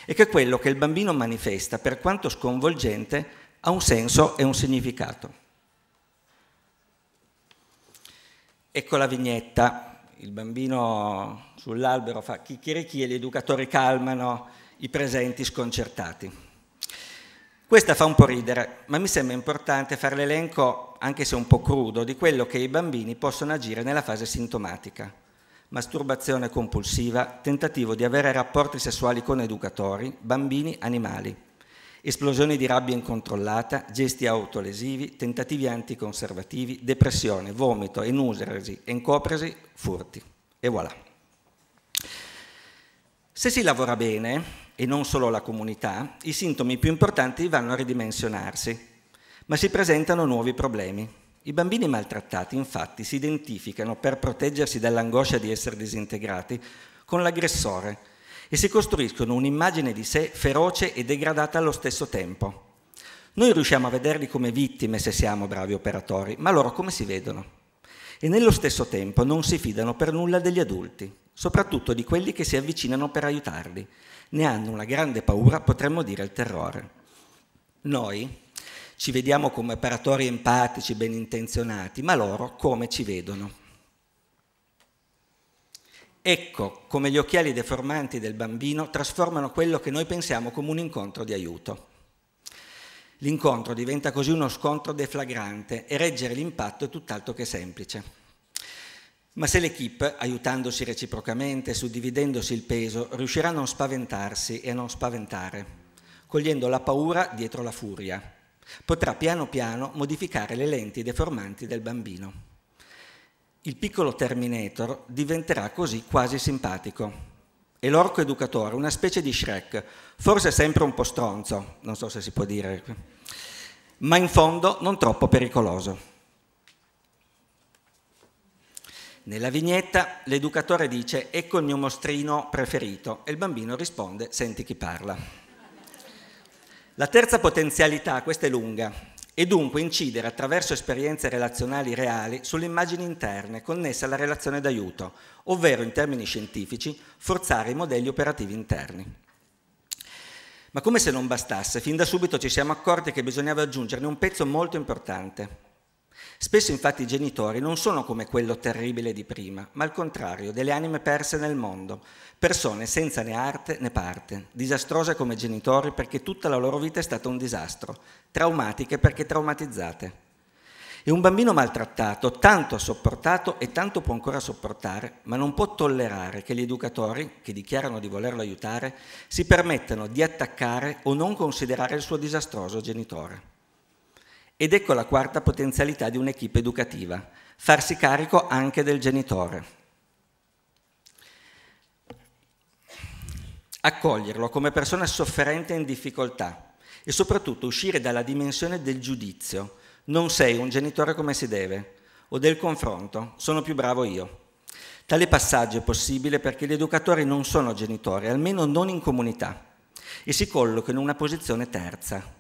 e che quello che il bambino manifesta, per quanto sconvolgente, ha un senso e un significato. Ecco la vignetta, il bambino sull'albero fa chicchirichi e gli educatori calmano i presenti sconcertati. Questa fa un po' ridere, ma mi sembra importante fare l'elenco, anche se un po' crudo, di quello che i bambini possono agire nella fase sintomatica. Masturbazione compulsiva, tentativo di avere rapporti sessuali con educatori, bambini, animali esplosioni di rabbia incontrollata, gesti autolesivi, tentativi anticonservativi, depressione, vomito, enuseresi, encopresi, furti. E voilà. Se si lavora bene, e non solo la comunità, i sintomi più importanti vanno a ridimensionarsi, ma si presentano nuovi problemi. I bambini maltrattati infatti si identificano per proteggersi dall'angoscia di essere disintegrati con l'aggressore, e si costruiscono un'immagine di sé feroce e degradata allo stesso tempo. Noi riusciamo a vederli come vittime se siamo bravi operatori, ma loro come si vedono? E nello stesso tempo non si fidano per nulla degli adulti, soprattutto di quelli che si avvicinano per aiutarli. Ne hanno una grande paura, potremmo dire il terrore. Noi ci vediamo come operatori empatici, ben intenzionati, ma loro come ci vedono? Ecco come gli occhiali deformanti del bambino trasformano quello che noi pensiamo come un incontro di aiuto. L'incontro diventa così uno scontro deflagrante e reggere l'impatto è tutt'altro che semplice. Ma se l'equipe, aiutandosi reciprocamente, suddividendosi il peso, riuscirà a non spaventarsi e a non spaventare, cogliendo la paura dietro la furia, potrà piano piano modificare le lenti deformanti del bambino. Il piccolo Terminator diventerà così quasi simpatico. E l'orco educatore, una specie di Shrek, forse sempre un po' stronzo, non so se si può dire, ma in fondo non troppo pericoloso. Nella vignetta l'educatore dice ecco il mio mostrino preferito e il bambino risponde senti chi parla. La terza potenzialità, questa è lunga, e dunque incidere attraverso esperienze relazionali reali sulle immagini interne connesse alla relazione d'aiuto, ovvero in termini scientifici forzare i modelli operativi interni. Ma come se non bastasse, fin da subito ci siamo accorti che bisognava aggiungerne un pezzo molto importante, Spesso infatti i genitori non sono come quello terribile di prima, ma al contrario, delle anime perse nel mondo, persone senza né arte né parte, disastrose come genitori perché tutta la loro vita è stata un disastro, traumatiche perché traumatizzate. E un bambino maltrattato tanto ha sopportato e tanto può ancora sopportare, ma non può tollerare che gli educatori, che dichiarano di volerlo aiutare, si permettano di attaccare o non considerare il suo disastroso genitore. Ed ecco la quarta potenzialità di un'equipe educativa, farsi carico anche del genitore. Accoglierlo come persona sofferente e in difficoltà e soprattutto uscire dalla dimensione del giudizio. Non sei un genitore come si deve, o del confronto, sono più bravo io. Tale passaggio è possibile perché gli educatori non sono genitori, almeno non in comunità, e si collocano in una posizione terza,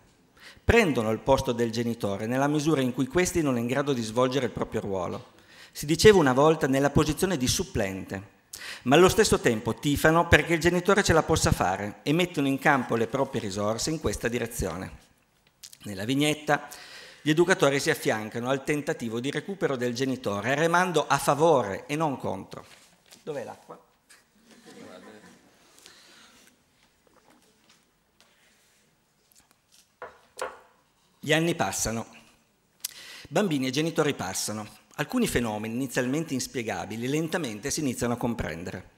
prendono il posto del genitore nella misura in cui questi non è in grado di svolgere il proprio ruolo. Si diceva una volta nella posizione di supplente, ma allo stesso tempo tifano perché il genitore ce la possa fare e mettono in campo le proprie risorse in questa direzione. Nella vignetta gli educatori si affiancano al tentativo di recupero del genitore, remando a favore e non contro. Dov'è l'acqua? Gli anni passano, bambini e genitori passano, alcuni fenomeni inizialmente inspiegabili lentamente si iniziano a comprendere,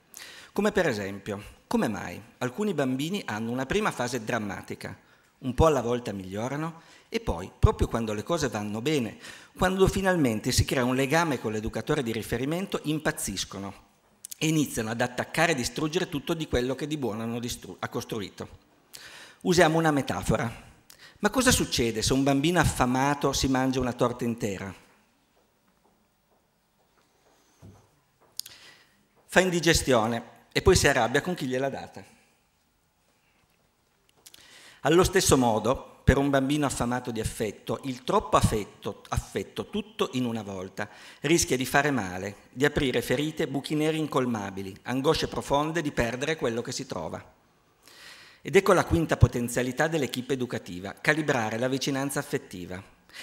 come per esempio come mai alcuni bambini hanno una prima fase drammatica, un po' alla volta migliorano e poi, proprio quando le cose vanno bene, quando finalmente si crea un legame con l'educatore di riferimento, impazziscono e iniziano ad attaccare e distruggere tutto di quello che di buono hanno ha costruito. Usiamo una metafora. Ma cosa succede se un bambino affamato si mangia una torta intera? Fa indigestione e poi si arrabbia con chi gliel'ha data. Allo stesso modo, per un bambino affamato di affetto, il troppo affetto, affetto tutto in una volta, rischia di fare male, di aprire ferite, buchi neri incolmabili, angosce profonde, di perdere quello che si trova. Ed ecco la quinta potenzialità dell'equipe educativa, calibrare la vicinanza affettiva,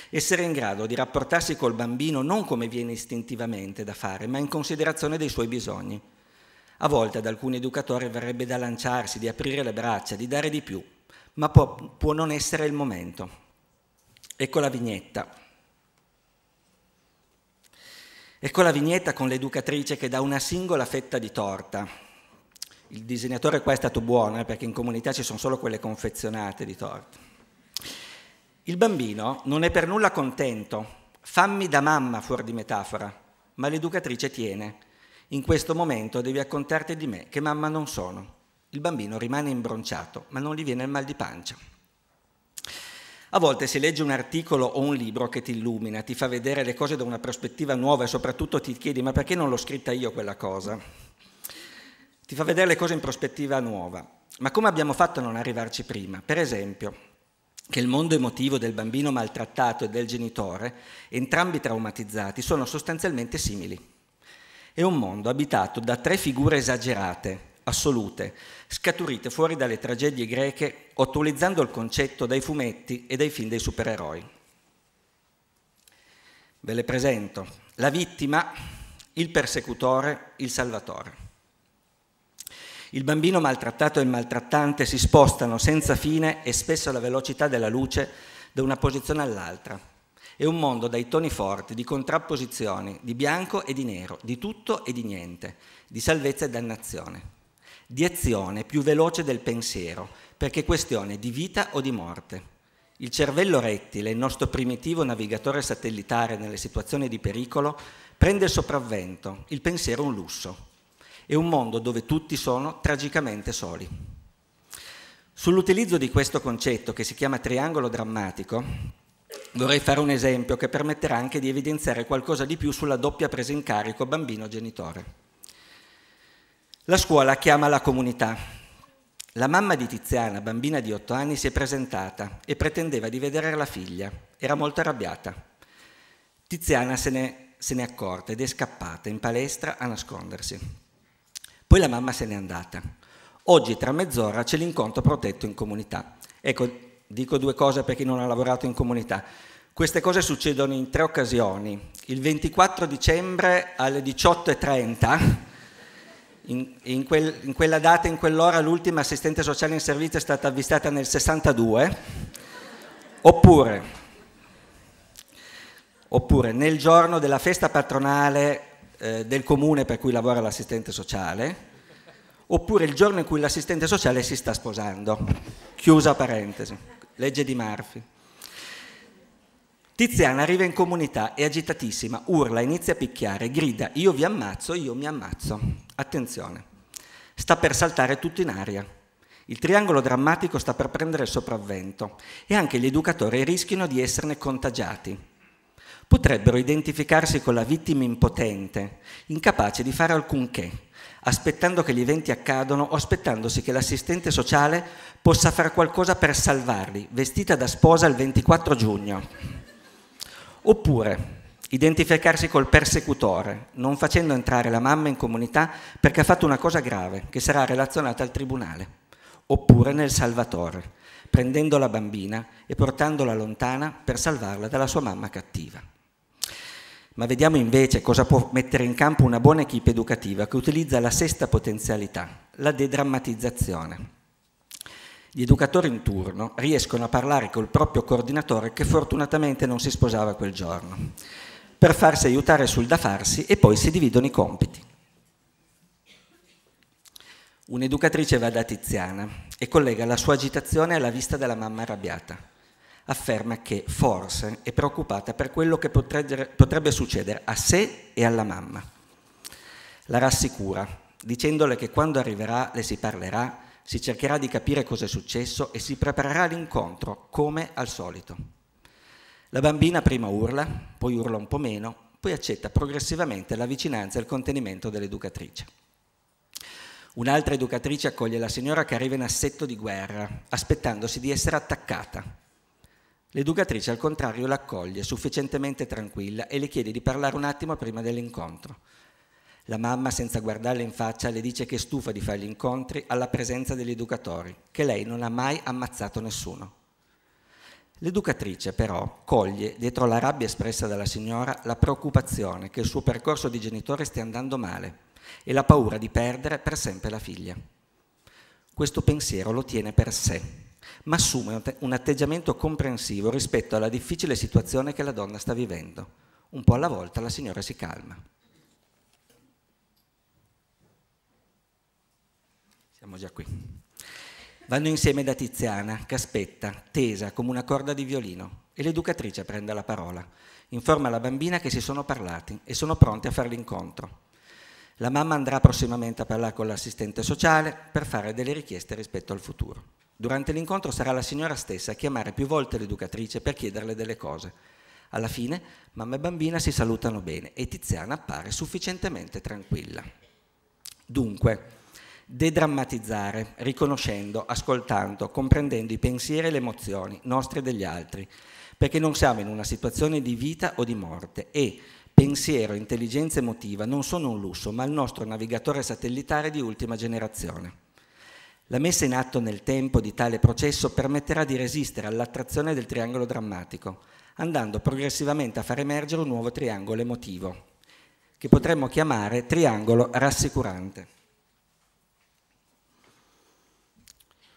essere in grado di rapportarsi col bambino non come viene istintivamente da fare, ma in considerazione dei suoi bisogni. A volte ad alcuni educatori verrebbe da lanciarsi, di aprire le braccia, di dare di più, ma può, può non essere il momento. Ecco la vignetta. Ecco la vignetta con l'educatrice che dà una singola fetta di torta, il disegnatore qua è stato buono eh, perché in comunità ci sono solo quelle confezionate di torte. Il bambino non è per nulla contento, fammi da mamma fuori di metafora, ma l'educatrice tiene. In questo momento devi accontarti di me, che mamma non sono. Il bambino rimane imbronciato, ma non gli viene il mal di pancia. A volte si legge un articolo o un libro che ti illumina, ti fa vedere le cose da una prospettiva nuova e soprattutto ti chiedi ma perché non l'ho scritta io quella cosa? Ti fa vedere le cose in prospettiva nuova. Ma come abbiamo fatto a non arrivarci prima? Per esempio, che il mondo emotivo del bambino maltrattato e del genitore, entrambi traumatizzati, sono sostanzialmente simili. È un mondo abitato da tre figure esagerate, assolute, scaturite fuori dalle tragedie greche, attualizzando il concetto dai fumetti e dai film dei supereroi. Ve le presento. La vittima, il persecutore, il salvatore. Il bambino maltrattato e il maltrattante si spostano senza fine e spesso alla velocità della luce da una posizione all'altra. È un mondo dai toni forti, di contrapposizioni, di bianco e di nero, di tutto e di niente, di salvezza e dannazione, di azione più veloce del pensiero, perché è questione di vita o di morte. Il cervello rettile, il nostro primitivo navigatore satellitare nelle situazioni di pericolo, prende il sopravvento, il pensiero un lusso e un mondo dove tutti sono tragicamente soli. Sull'utilizzo di questo concetto, che si chiama triangolo drammatico, vorrei fare un esempio che permetterà anche di evidenziare qualcosa di più sulla doppia presa in carico bambino-genitore. La scuola chiama la comunità. La mamma di Tiziana, bambina di 8 anni, si è presentata e pretendeva di vedere la figlia. Era molto arrabbiata. Tiziana se ne, se n'è accorta ed è scappata in palestra a nascondersi. Poi la mamma se n'è andata. Oggi tra mezz'ora c'è l'incontro protetto in comunità. Ecco, dico due cose per chi non ha lavorato in comunità. Queste cose succedono in tre occasioni. Il 24 dicembre alle 18.30 in, in, quel, in, quella data, in quell'ora, l'ultima assistente sociale in servizio è stata avvistata nel 62, oppure, oppure nel giorno della festa patronale eh, del comune per cui lavora l'assistente sociale, oppure il giorno in cui l'assistente sociale si sta sposando. Chiusa parentesi, legge di Murphy. Tiziana arriva in comunità, è agitatissima, urla, inizia a picchiare, grida io vi ammazzo, io mi ammazzo. Attenzione, sta per saltare tutto in aria. Il triangolo drammatico sta per prendere il sopravvento e anche gli educatori rischiano di esserne contagiati. Potrebbero identificarsi con la vittima impotente, incapace di fare alcunché, aspettando che gli eventi accadano o aspettandosi che l'assistente sociale possa fare qualcosa per salvarli, vestita da sposa il 24 giugno. Oppure identificarsi col persecutore, non facendo entrare la mamma in comunità perché ha fatto una cosa grave che sarà relazionata al tribunale. Oppure nel Salvatore, prendendo la bambina e portandola lontana per salvarla dalla sua mamma cattiva. Ma vediamo invece cosa può mettere in campo una buona equipe educativa che utilizza la sesta potenzialità, la dedrammatizzazione. Gli educatori in turno riescono a parlare col proprio coordinatore che fortunatamente non si sposava quel giorno, per farsi aiutare sul da farsi e poi si dividono i compiti. Un'educatrice va da Tiziana e collega la sua agitazione alla vista della mamma arrabbiata. Afferma che forse è preoccupata per quello che potrebbe, succedere a sé e alla mamma. La rassicura, dicendole che quando arriverà le si parlerà si cercherà di capire cosa è successo e si preparerà l'incontro, come al solito. La bambina prima urla, poi urla un po' meno, poi accetta progressivamente la vicinanza e il contenimento dell'educatrice. Un'altra educatrice accoglie la signora che arriva in assetto di guerra, aspettandosi di essere attaccata. L'educatrice al contrario l'accoglie sufficientemente tranquilla e le chiede di parlare un attimo prima dell'incontro. La mamma, senza guardarle in faccia, le dice che è stufa di fare gli incontri alla presenza degli educatori, che lei non ha mai ammazzato nessuno. L'educatrice però coglie, dietro la rabbia espressa dalla signora, la preoccupazione che il suo percorso di genitore stia andando male e la paura di perdere per sempre la figlia. Questo pensiero lo tiene per sé, ma assume un atteggiamento comprensivo rispetto alla difficile situazione che la donna sta vivendo. Un po' alla volta la signora si calma. Siamo già qui. Vanno insieme da Tiziana, che aspetta, tesa come una corda di violino, e l'educatrice prende la parola. Informa la bambina che si sono parlati e sono pronti a fare l'incontro. La mamma andrà prossimamente a parlare con l'assistente sociale per fare delle richieste rispetto al futuro. Durante l'incontro sarà la signora stessa a chiamare più volte l'educatrice per chiederle delle cose. Alla fine mamma e bambina si salutano bene e Tiziana appare sufficientemente tranquilla. Dunque, dedrammatizzare, riconoscendo, ascoltando, comprendendo i pensieri e le emozioni nostri e degli altri, perché non siamo in una situazione di vita o di morte e pensiero, intelligenza emotiva non sono un lusso, ma il nostro navigatore satellitare di ultima generazione. La messa in atto nel tempo di tale processo permetterà di resistere all'attrazione del triangolo drammatico, andando progressivamente a far emergere un nuovo triangolo emotivo, che potremmo chiamare triangolo rassicurante.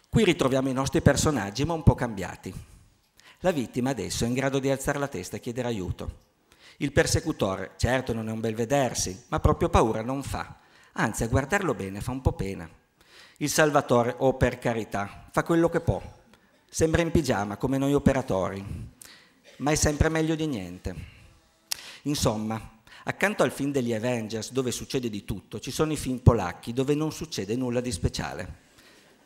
Qui ritroviamo i nostri personaggi, ma un po' cambiati. La vittima adesso è in grado di alzare la testa e chiedere aiuto. Il persecutore, certo non è un bel vedersi, ma proprio paura non fa. Anzi, a guardarlo bene fa un po' pena. Il salvatore, oh per carità, fa quello che può. Sembra in pigiama come noi operatori, ma è sempre meglio di niente. Insomma, accanto al film degli Avengers, dove succede di tutto, ci sono i film polacchi dove non succede nulla di speciale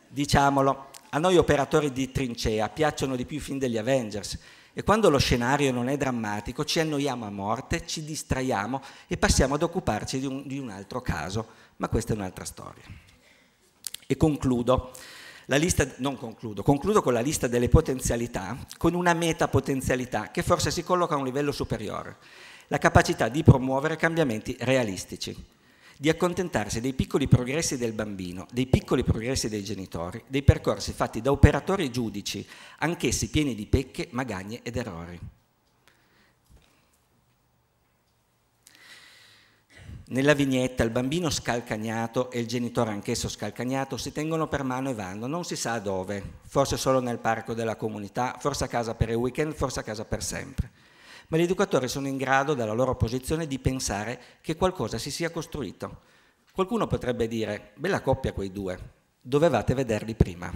diciamolo, a noi operatori di trincea piacciono di più i film degli Avengers E quando lo scenario non è drammatico ci annoiamo a morte, ci distraiamo e passiamo ad occuparci di un, di un altro caso, ma questa è un'altra storia. E concludo. Lista, non concludo, concludo con la lista delle potenzialità, con una metapotenzialità che forse si colloca a un livello superiore, la capacità di promuovere cambiamenti realistici di accontentarsi dei piccoli progressi del bambino, dei piccoli progressi dei genitori, dei percorsi fatti da operatori e giudici, anch'essi pieni di pecche, magagne ed errori. Nella vignetta il bambino scalcagnato e il genitore anch'esso scalcagnato si tengono per mano e vanno, non si sa dove, forse solo nel parco della comunità, forse a casa per il weekend, forse a casa per sempre ma gli educatori sono in grado, dalla loro posizione, di pensare che qualcosa si sia costruito. Qualcuno potrebbe dire, bella coppia quei due, dovevate vederli prima.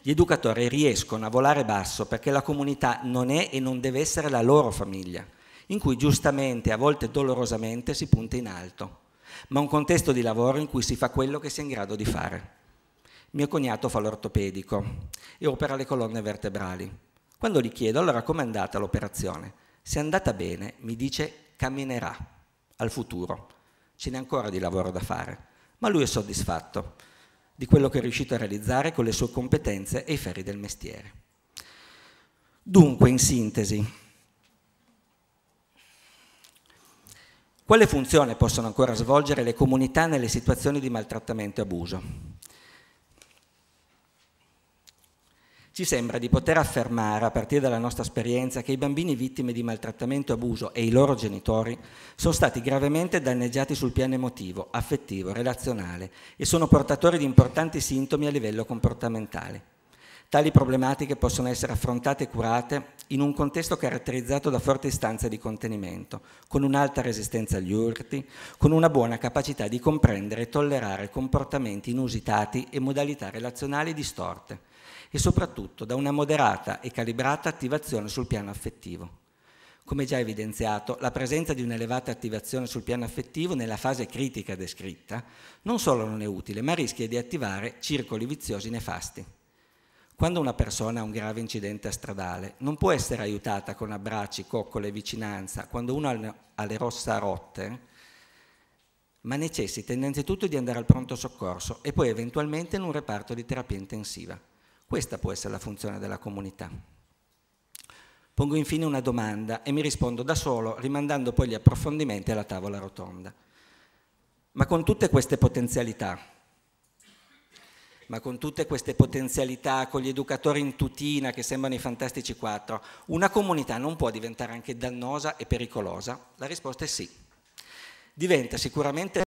Gli educatori riescono a volare basso perché la comunità non è e non deve essere la loro famiglia, in cui giustamente, a volte dolorosamente, si punta in alto, ma un contesto di lavoro in cui si fa quello che si è in grado di fare. Mio cognato fa l'ortopedico e opera le colonne vertebrali. Quando gli chiedo allora com'è andata l'operazione, se è andata bene mi dice camminerà al futuro, ce n'è ancora di lavoro da fare, ma lui è soddisfatto di quello che è riuscito a realizzare con le sue competenze e i ferri del mestiere. Dunque, in sintesi, quale funzione possono ancora svolgere le comunità nelle situazioni di maltrattamento e abuso? Ci sembra di poter affermare, a partire dalla nostra esperienza, che i bambini vittime di maltrattamento e abuso e i loro genitori sono stati gravemente danneggiati sul piano emotivo, affettivo, relazionale e sono portatori di importanti sintomi a livello comportamentale. Tali problematiche possono essere affrontate e curate in un contesto caratterizzato da forti istanze di contenimento, con un'alta resistenza agli urti, con una buona capacità di comprendere e tollerare comportamenti inusitati e modalità relazionali distorte e soprattutto da una moderata e calibrata attivazione sul piano affettivo. Come già evidenziato, la presenza di un'elevata attivazione sul piano affettivo nella fase critica descritta non solo non è utile, ma rischia di attivare circoli viziosi nefasti. Quando una persona ha un grave incidente stradale, non può essere aiutata con abbracci, coccole e vicinanza, quando uno ha le rossa rotte, ma necessita innanzitutto di andare al pronto soccorso e poi eventualmente in un reparto di terapia intensiva. Questa può essere la funzione della comunità. Pongo infine una domanda e mi rispondo da solo, rimandando poi gli approfondimenti alla tavola rotonda. Ma con tutte queste potenzialità, ma con tutte queste potenzialità, con gli educatori in tutina che sembrano i fantastici quattro, una comunità non può diventare anche dannosa e pericolosa? La risposta è sì. Diventa sicuramente